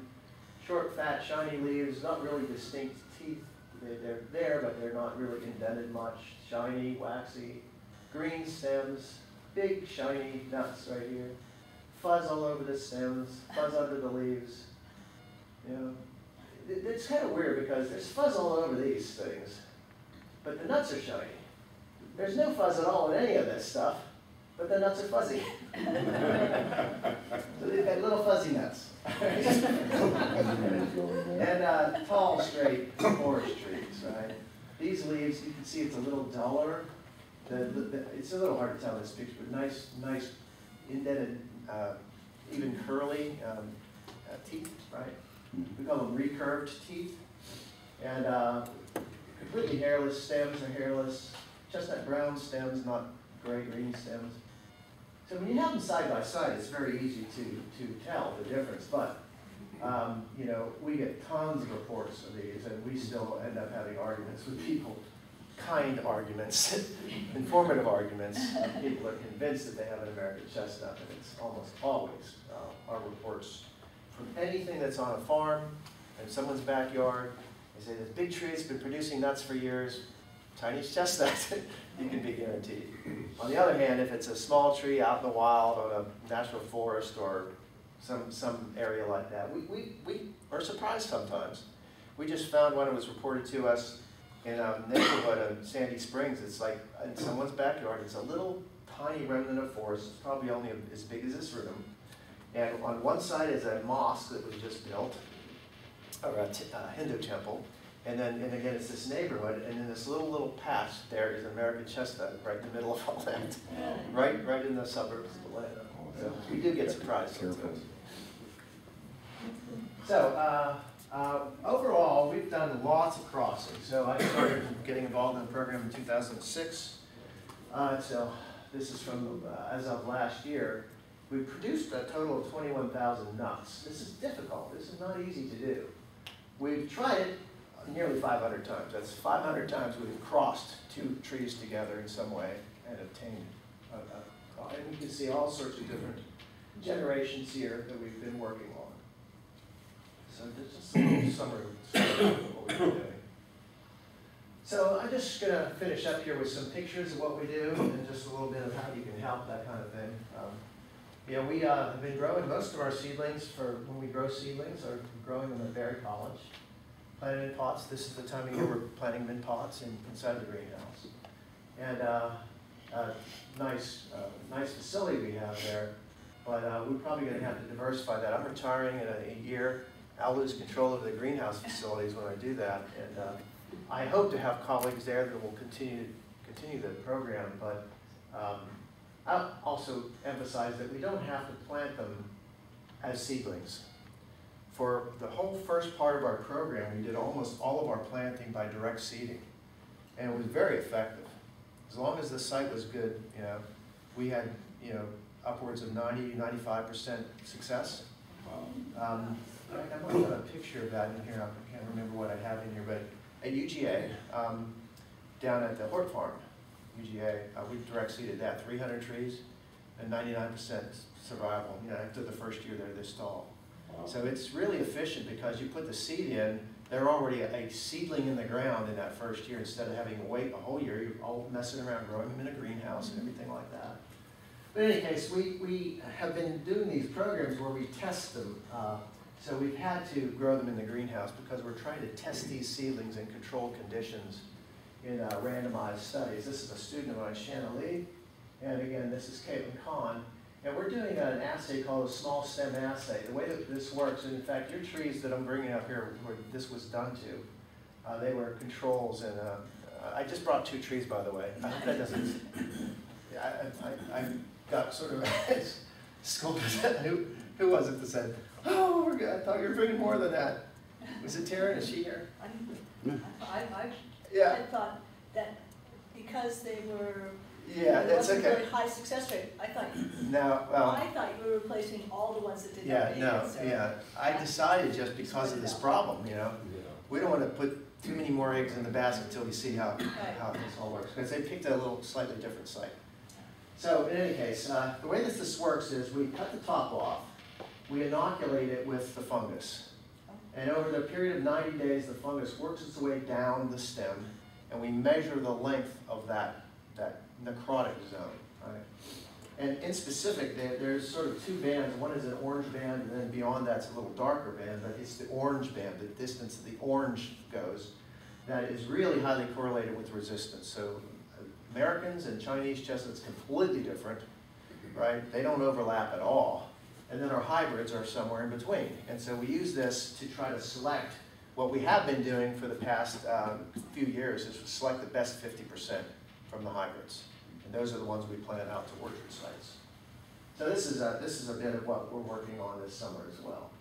Speaker 1: Short, fat, shiny leaves, not really distinct teeth. They, they're there, but they're not really indented much. Shiny, waxy, green stems, big shiny nuts right here. Fuzz all over the stems, fuzz under the leaves. It, it's kind of weird because there's fuzz all over these things, but the nuts are shiny. There's no fuzz at all in any of this stuff, but the nuts are fuzzy. so they've got little fuzzy nuts. and uh, tall, straight forest trees, right? These leaves, you can see it's a little duller. The, the, the, it's a little hard to tell this picture, but nice, nice indented, uh, even curly um, uh, teeth, right? We call them recurved teeth. And uh, completely hairless stems are hairless. Chestnut brown stems, not gray green stems. So when you have them side by side, it's very easy to, to tell the difference. But um, you know, we get tons of reports of these, and we still end up having arguments with people, kind arguments, informative arguments. People are convinced that they have an American chestnut, and it's almost always uh, our reports from anything that's on a farm, in someone's backyard. They say this big tree that's been producing nuts for years, Chinese chestnuts, you can be guaranteed. On the other hand, if it's a small tree out in the wild on a national forest or some, some area like that, we, we, we are surprised sometimes. We just found one that was reported to us in a neighborhood of Sandy Springs. It's like in someone's backyard. It's a little tiny remnant of forest. It's probably only as big as this room. And on one side is a mosque that was just built, or a t- a Hindu temple. And then, and again, it's this neighborhood, and in this little, little patch, there is American chestnut right in the middle of all that. Right, right in the suburbs of Atlanta. So we do get surprised sometimes. So, uh, uh, overall, we've done lots of crossings. So I started getting involved in the program in 2006. Uh, so this is from, uh, as of last year. We produced a total of 21,000 nuts. This is difficult. This is not easy to do. We've tried it nearly 500 times. That's 500 times we've crossed two trees together in some way and obtained a, a, and you can see all sorts of different generations here that we've been working on. So this is a little summary of what we've been doing. So I'm just gonna finish up here with some pictures of what we do and just a little bit of how you can help, that kind of thing. Um, you know, we uh, have been growing most of our seedlings for, when we grow seedlings, are growing them at Berry College. Planted in pots, this is the time of year we're planting them in pots in, inside the greenhouse. And, uh, nice, nice facility we have there, but, uh, we're probably gonna have to diversify that. I'm retiring in a, a year, I'll lose control of the greenhouse facilities when I do that, and, uh, I hope to have colleagues there that will continue, continue the program, but, um, I'll also emphasize that we don't have to plant them as seedlings. For the whole first part of our program, we did almost all of our planting by direct seeding. And it was very effective. As long as the site was good, you know, we had, you know, upwards of 90, 95% success. Um, I might have a picture of that in here, I can't remember what I have in here, but at UGA, um, down at the Hort Farm, UGA, uh, we direct seeded that, three hundred trees and ninety-nine percent survival, you know, after the first year they're this tall. So it's really efficient because you put the seed in, they're already a seedling in the ground in that first year, instead of having to wait a whole year, you're all messing around growing them in a greenhouse and everything like that. But in any case, we, we have been doing these programs where we test them. uh, So we've had to grow them in the greenhouse because we're trying to test these seedlings in controlled conditions in uh, randomized studies. This is a student of mine, Shanna Lee, and again, this is Caitlin Kahn. And we're doing an assay called a small stem assay. The way that this works, and in fact, your trees that I'm bringing up here, where this was done to, uh, they were controls, and uh, I just brought two trees, by the way. I hope that doesn't, I, I, I got sort of scolded. who, who was it that said, oh, we're good, I thought you were bringing more than that? Was it Teryn, is she here?
Speaker 2: I, I,
Speaker 1: Yeah,
Speaker 2: I thought that because they were,
Speaker 1: yeah,
Speaker 2: there
Speaker 1: that's
Speaker 2: wasn't
Speaker 1: okay.
Speaker 2: very high success rate, I thought,
Speaker 1: Now, well.
Speaker 2: I thought you were replacing all the ones that did
Speaker 1: Yeah,
Speaker 2: not make
Speaker 1: no,
Speaker 2: it, so.
Speaker 1: yeah, I decided just because of this problem, you know, we don't wanna put too many more eggs in the basket until we see how, how this all works, because they picked a little slightly different site. So in any case, uh, the way that this works is we cut the top off, we inoculate it with the fungus. And over the period of ninety days, the fungus works its way down the stem, and we measure the length of that, that necrotic zone, right? And in specific, there, there's sort of two bands, one is an orange band, and then beyond that's a little darker band, but it's the orange band, the distance that the orange goes, that is really highly correlated with resistance. So Americans and Chinese chestnuts completely different, right? They don't overlap at all. And then our hybrids are somewhere in between. And so we use this to try to select, what we have been doing for the past um, few years is select the best 50% from the hybrids. And those are the ones we plant out to orchard sites. So this is a, this is a bit of what we're working on this summer as well.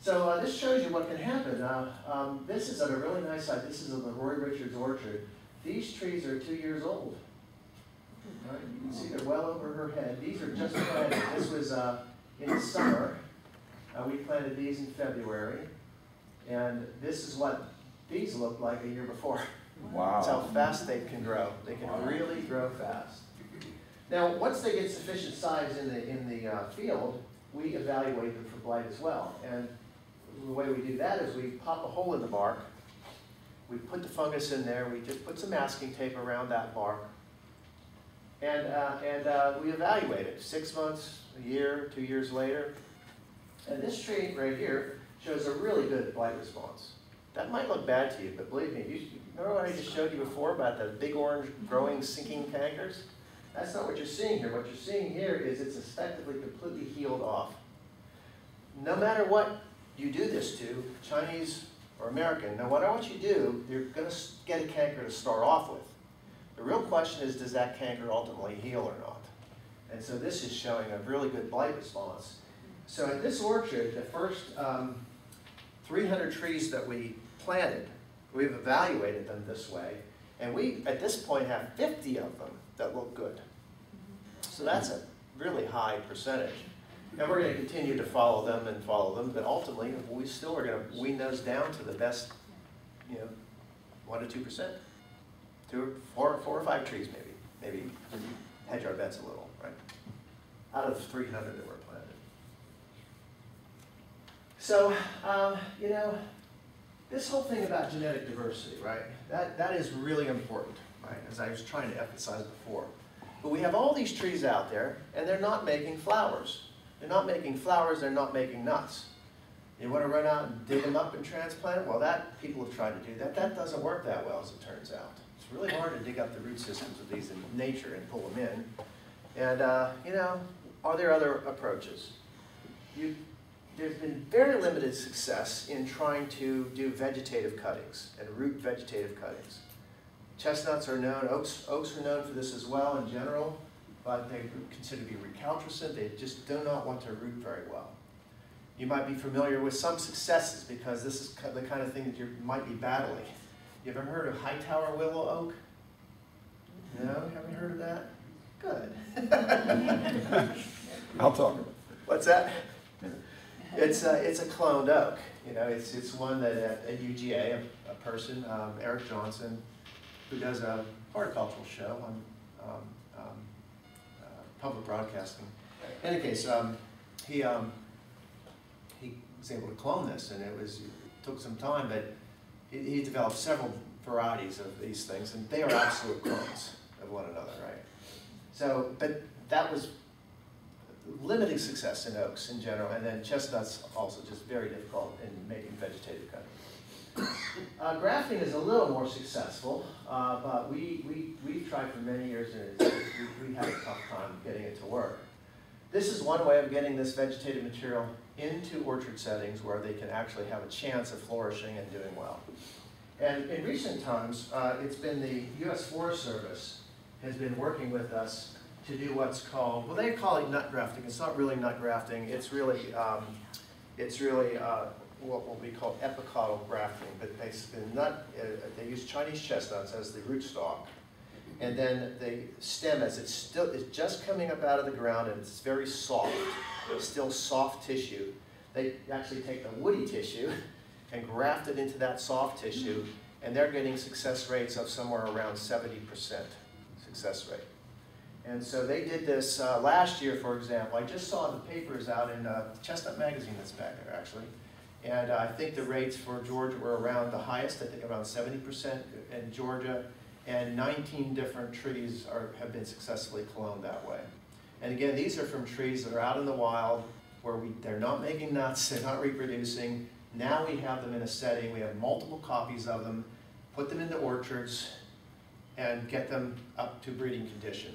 Speaker 1: So uh, this shows you what can happen. Uh, um, this is at a really nice site. This is in the Roy Richards Orchard. These trees are two years old. Right? You can see they're well over her head. These are just planted. This was uh, in the summer. Uh, we planted these in February. And this is what these looked like a year before. That's how fast they can grow. They can really grow fast. Now, once they get sufficient size in the, in the uh, field, we evaluate them for blight as well. And the way we do that is we pop a hole in the bark, we put the fungus in there, we just put some masking tape around that bark, and, uh, and uh, we evaluate it, six months, a year, two years later. And this tree right here shows a really good blight response. That might look bad to you, but believe me, you, remember what I just showed you before about the big orange growing sinking cankers? That's not what you're seeing here. What you're seeing here is it's effectively completely healed off. No matter what you do this to, Chinese or American, no matter what you do, you're going to get a canker to start off with. The real question is, does that canker ultimately heal or not? And so this is showing a really good blight response. So in this orchard, the first um, 300 trees that we planted, we've evaluated them this way, and we, at this point, have 50 of them that look good. So that's a really high percentage. And we're gonna continue to follow them and follow them, but ultimately, we still are gonna wean those down to the best, you know, one to two percent. Two, or four, four or five trees maybe, maybe hedge our bets a little, right? Out of three hundred that were planted. So, um, you know, this whole thing about genetic diversity, right? That, that is really important, right? As I was trying to emphasize before. But we have all these trees out there, and they're not making flowers. They're not making flowers, they're not making nuts. You want to run out and dig them up and transplant them? Well, that, people have tried to do that. That doesn't work that well, as it turns out. It's really hard to dig up the root systems of these in nature and pull them in. And, uh, you know, are there other approaches? You, there's been very limited success in trying to do vegetative cuttings and root vegetative cuttings. Chestnuts are known, oaks, oaks are known for this as well in general, but they're considered to be recalcitrant. They just do not want to root very well. You might be familiar with some successes because this is the kind of thing that you might be battling. You ever heard of Hightower willow oak? No, haven't heard of that? Good.
Speaker 5: I'll talk about it.
Speaker 1: What's that? It's a, it's a cloned oak, you know, it's, it's one that at, at UGA, a, a person, um, Eric Johnson, who does a horticultural show on, um, um, uh, public broadcasting. In any case, um, he, um, he was able to clone this, and it was, it took some time, but he, he developed several varieties of these things, and they are absolute clones of one another, right? So, but that was limiting success in oaks in general, and then chestnuts also just very difficult in making vegetative cutting. Uh, grafting is a little more successful, uh, but we, we, we've tried for many years and we, we had a tough time getting it to work. This is one way of getting this vegetative material into orchard settings where they can actually have a chance of flourishing and doing well. And in recent times, uh, it's been the U.S. Forest Service has been working with us to do what's called, well, they call it nut grafting. It's not really nut grafting. It's really, um, it's really uh, what will be called epicotyl grafting. But basically, nut, uh, they use Chinese chestnuts as the rootstock, and then the stem, as it's still, it's just coming up out of the ground, and it's very soft, it's still soft tissue. They actually take the woody tissue and graft it into that soft tissue, and they're getting success rates of somewhere around 70% success rate. And so they did this uh, last year, for example. I just saw the papers out in uh, Chestnut Magazine that's back there, actually. And uh, I think the rates for Georgia were around the highest, I think around 70% in Georgia. And 19 different trees are, have been successfully cloned that way. And again, these are from trees that are out in the wild where we, they're not making nuts, they're not reproducing. Now we have them in a setting, we have multiple copies of them, put them into orchards, and get them up to breeding condition.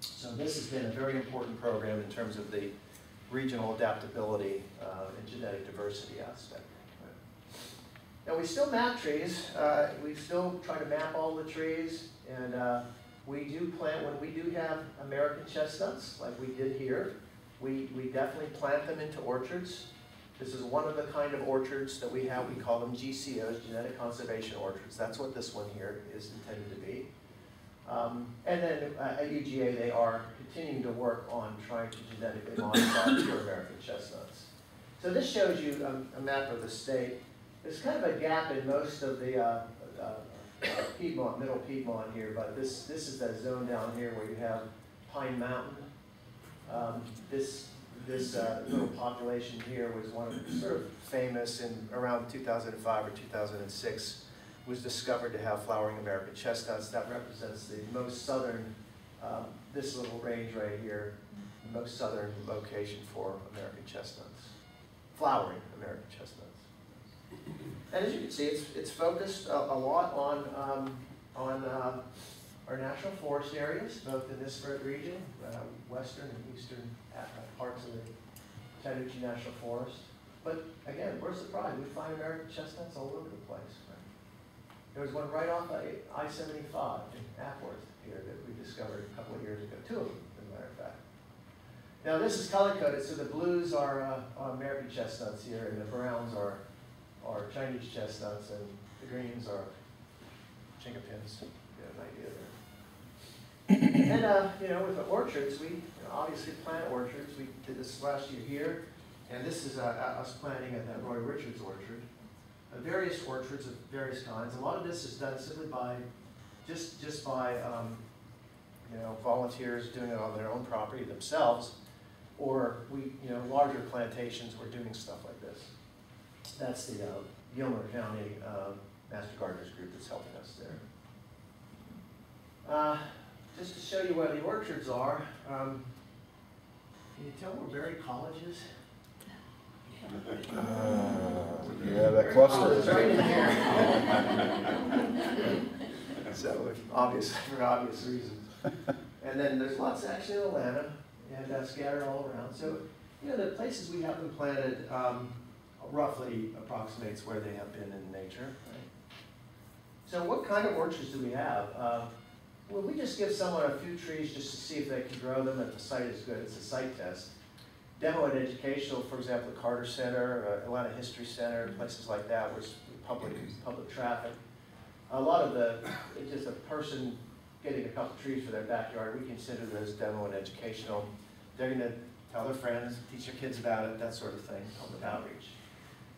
Speaker 1: So this has been a very important program in terms of the regional adaptability uh, and genetic diversity aspect. Now we still map trees. Uh, we still try to map all the trees, and uh, we do plant when we do have American chestnuts, like we did here. We we definitely plant them into orchards. This is one of the kind of orchards that we have. We call them GCOs, genetic conservation orchards. That's what this one here is intended to be. Um, and then uh, at UGA, they are continuing to work on trying to genetically modify pure American chestnuts. So this shows you a map of the state. There's kind of a gap in most of the uh, uh, uh, Piedmont, middle Piedmont here, but this, this is that zone down here where you have Pine Mountain. Um, this this uh, little population here was one of sort of famous in around 2005 or 2006 was discovered to have flowering American chestnuts. That represents the most southern, um, this little range right here, the most southern location for American chestnuts, flowering American chestnuts. And as you can see, it's, it's focused a, a lot on, um, on uh, our national forest areas, both in this region, uh, western and eastern uh, parts of the Chattahoochee National Forest. But again, we're surprised. We find American chestnuts all over the place. There was one right off I-75 in Acworth here that we discovered a couple of years ago, two of them, as a matter of fact. Now this is color-coded, so the blues are, uh, American chestnuts here, and the browns are, are Chinese chestnuts, and the greens are chinkapins. Get an idea there. And uh, you know, with the orchards, we obviously plant orchards. We did this last year here, and this is uh, us planting at that Roy Richards orchard various orchards of various kinds. A lot of this is done simply by, just, just by, um, you know, volunteers doing it on their own property themselves, or we, you know, larger plantations were doing stuff like this. That's the uh, Gilmer County uh, Master Gardeners Group that's helping us there. Uh, just to show you where the orchards are, um, can you tell where Berry College is?
Speaker 5: Yeah, that cluster.
Speaker 1: It's right in here. So, obvious, for obvious reasons. And then there's lots actually in Atlanta and uh, scattered all around. So, you know, the places we have them planted um, roughly approximates where they have been in nature. Right? So what kind of orchards do we have? Uh, well, we just give someone a few trees just to see if they can grow them, if the site is good. It's a site test demo and educational, for example, the Carter Center, uh, Atlanta History Center, places like that, where it's public, public traffic. A lot of the, it's just a person getting a couple trees for their backyard, we consider those demo and educational. They're gonna tell their friends, teach their kids about it, that sort of thing, public outreach.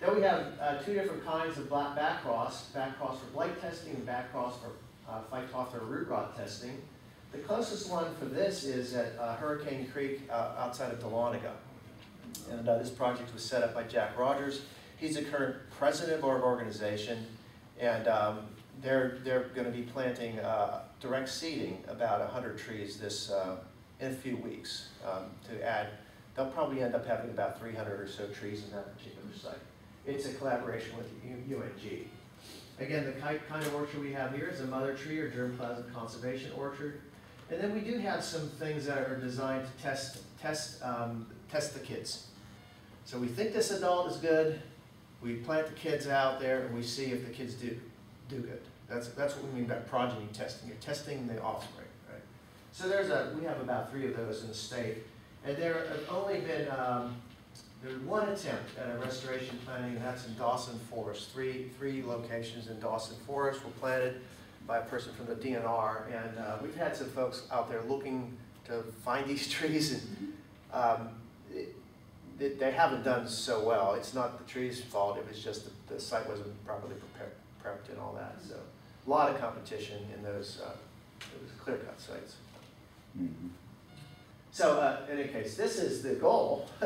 Speaker 1: Then we have uh, two different kinds of black backcross, backcross for blight testing and backcross for uh, Phytophthora root rot testing. The closest one for this is at uh, Hurricane Creek uh, outside of Dahlonega. And uh, this project was set up by Jack Rogers. He's the current president of our organization, and um, they're, they're going to be planting uh, direct seeding about 100 trees this, in a few weeks um, to add. They'll probably end up having about 300 or so trees in that particular site. It's a collaboration with UNG. Again, the ki- kind of orchard we have here is a mother tree or germplasm conservation orchard. And then we do have some things that are designed to test, test, um, test the kids. So we think this adult is good, we plant the kids out there and we see if the kids do, do good. That's, that's what we mean by progeny testing, you're testing the offspring, right? So there's a, we have about three of those in the state. And there have only been, um, there's one attempt at a restoration planting, and that's in Dawson Forest. Three, three locations in Dawson Forest were planted by a person from the DNR. And uh, we've had some folks out there looking to find these trees, and um, it- they, they haven't done so well. It's not the tree's fault, it was just the, the site wasn't properly prepared, prepped and all that. So a lot of competition in those, uh, those clear-cut sites.
Speaker 5: Mhm.
Speaker 1: So, uh, in any case, this is the goal,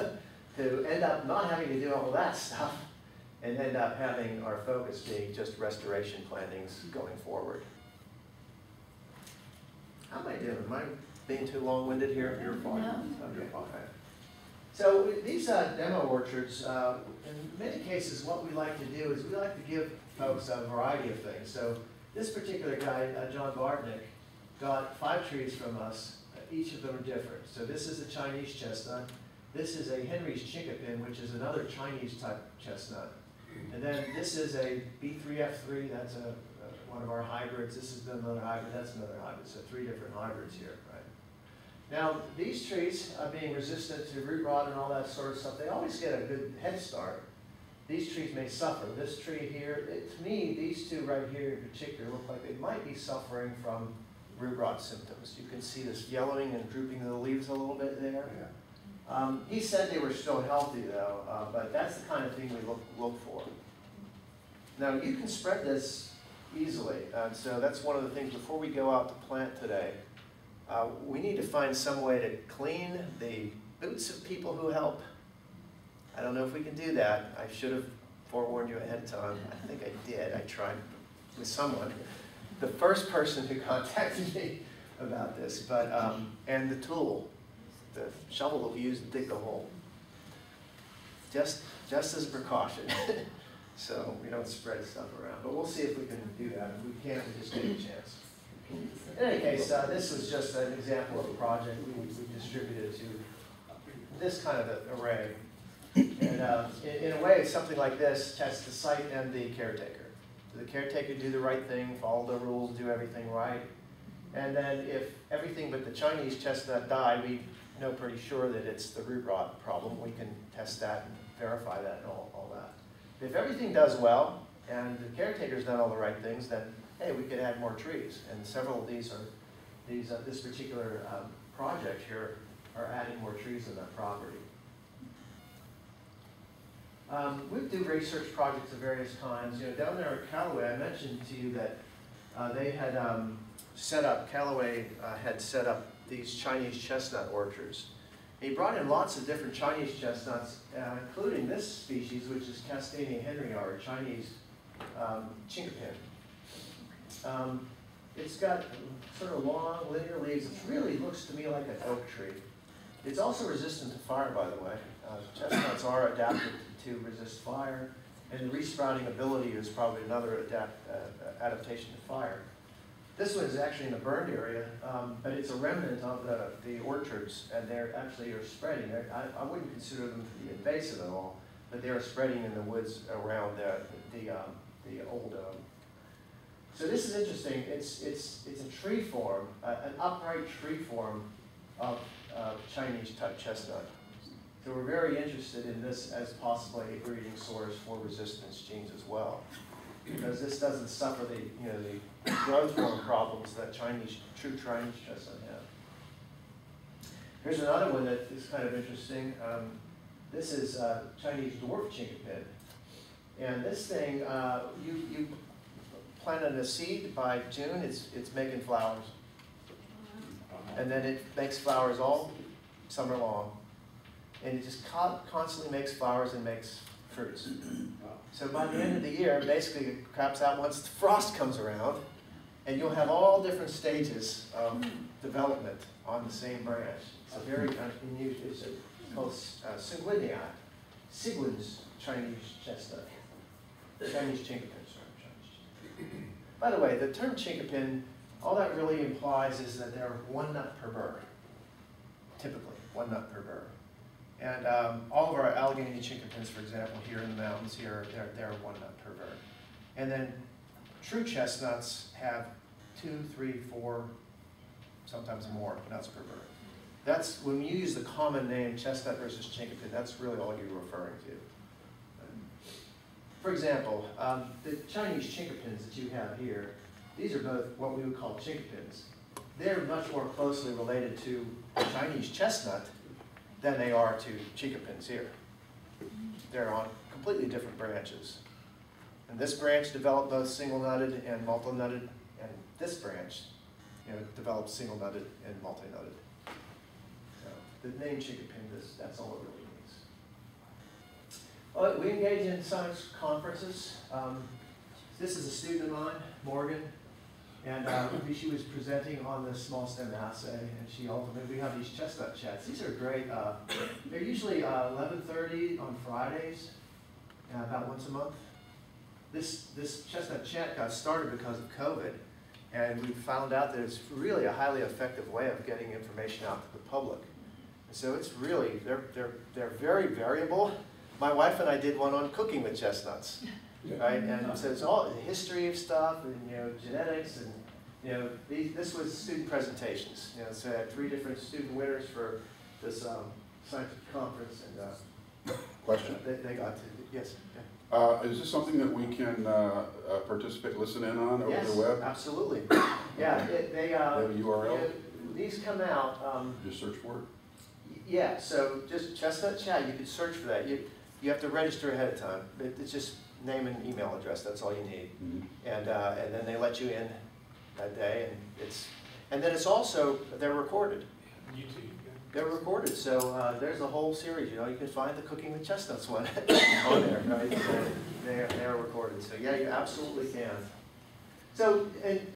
Speaker 1: to end up not having to do all that stuff and end up having our focus being just restoration plantings going forward. How am I doing? Am I being too long-winded here? You're fine.
Speaker 2: No.
Speaker 1: Okay, fine. So these uh, demo orchards, uh, in many cases, what we like to do is we like to give folks a variety of things. So this particular guy, uh, John Bartnick, got five trees from us. Each of them are different. So this is a Chinese chestnut. This is a Henry's chinkapin, which is another Chinese type chestnut. And then this is a B3F3, that's a, uh, one of our hybrids. This is another hybrid, that's another hybrid. So three different hybrids here, right? Now, these trees are being resistant to root rot and all that sort of stuff. They always get a good head start. These trees may suffer. This tree here, it, to me, these two right here in particular look like they might be suffering from root rot symptoms. You can see this yellowing and drooping of the leaves a little bit there. Um, he said they were still healthy though, uh, but that's the kind of thing we look, look for. Now, you can spread this easily, and so that's one of the things, before we go out to plant today, uh, we need to find some way to clean the boots of people who help. I don't know if we can do that. I should have forewarned you ahead of time. I think I did. I tried with someone. The first person who contacted me about this, but, um, and the tool, the shovel that we use to dig the hole. Just, just as a precaution. So we don't spread stuff around, but we'll see if we can do that. If we can't, we just take a chance. In any case, uh, this was just an example of a project we, we distributed to this kind of array. And uh, in, in a way, something like this tests the site and the caretaker. Does the caretaker do the right thing, follow the rules, do everything right? And then if everything but the Chinese chestnut die, we know pretty sure that it's the root rot problem. We can test that and verify that and all, all that. If everything does well and the caretaker's done all the right things, then hey, we could add more trees. And several of these are, these, uh, this particular um, project here are adding more trees in that property. Um, we do research projects of various kinds. You know, down there at Callaway, I mentioned to you that uh, they had um, set up, Callaway uh, had set up these Chinese chestnut orchards. He brought in lots of different Chinese chestnuts, uh, including this species, which is Castanea henryi, or Chinese um, chinkapin. Um, it's got sort of long linear leaves. It really looks to me like an oak tree. It's also resistant to fire, by the way. Uh, chestnuts are adapted to resist fire, and the resprouting ability is probably another adapt, uh, adaptation to fire. This one is actually in a burned area, um, but it's a remnant of the, the orchards, and they're actually are spreading. I, I wouldn't consider them to be invasive at all, but they are spreading in the woods around the, the, um, the old um, so this is interesting. It's, it's, it's a tree form, uh, an upright tree form of uh, Chinese type chestnut. So we're very interested in this as possibly a breeding source for resistance genes as well. Because this doesn't suffer the, you know, the growth form problems that Chinese, true Chinese chestnut have. Here's another one that is kind of interesting. Um, this is uh, Chinese dwarf chinkapin. And this thing, uh, you, you plant a seed, by June, it's, it's making flowers. And then it makes flowers all summer long. And it just con- constantly makes flowers and makes fruits. So by the end of the year, basically it crops out once the frost comes around, and you'll have all different stages of development on the same branch. It's a very unusual, it's called uh, seguinii, Seguin's Chinese chestnut. Chinese chinkapin, sorry, Chinese. By the way, the term chinkapin, all that really implies is that they're one nut per burr, typically, one nut per burr. And um, all of our Allegheny chinkapins, for example, here in the mountains here, they're, they're one nut per burr. And then true chestnuts have two, three, four, sometimes more nuts per burr. That's, when you use the common name chestnut versus chinkapin, that's really all you're referring to. For example, um, the Chinese chinkapins that you have here, these are both what we would call chinkapins. They're much more closely related to Chinese chestnut than they are to chinkapins here. They're on completely different branches. And this branch developed both single-nutted and multi-nutted, and this branch, you know, developed single-nutted and multi-nutted. So the name chinkapin, this, that's all it really means. Well, we engage in science conferences. Um, this is a student of mine, Morgan, and uh, she was presenting on the small stem assay, and she ultimately, we have these chestnut chats. These are great. Uh, they're usually uh, 11:30 on Fridays, uh, about once a month. This this chestnut chat got started because of COVID, and we found out that it's really a highly effective way of getting information out to the public. And so it's really they're they're they're very variable. My wife and I did one on cooking with chestnuts right? And so it's all the history of stuff and, you know, genetics and, you know, these, this was student presentations. You know, so I had three different student winners for this um, scientific conference and uh,
Speaker 5: Question?
Speaker 1: they, they got to, yes.
Speaker 5: Uh, is this something that we can, uh, uh, participate, listen in on over
Speaker 1: Yes,
Speaker 5: the web?
Speaker 1: absolutely. Yeah, it- they, uh,
Speaker 5: Have a URL?
Speaker 1: know, these come out, um,
Speaker 5: Just search for it?
Speaker 1: Yeah, so just Chestnut Chat, you could search for that. You, you have to register ahead of time. It- It's just name and email address, that's all you need.
Speaker 5: Mhm.
Speaker 1: And, uh, and then they let you in that day and it's, and then it's also, they're recorded.
Speaker 8: YouTube.
Speaker 1: They're recorded, so, uh, there's a whole series, you know, you can find the Cooking with Chestnuts one on there, right? They're, they're recorded, so yeah, you absolutely can. So, and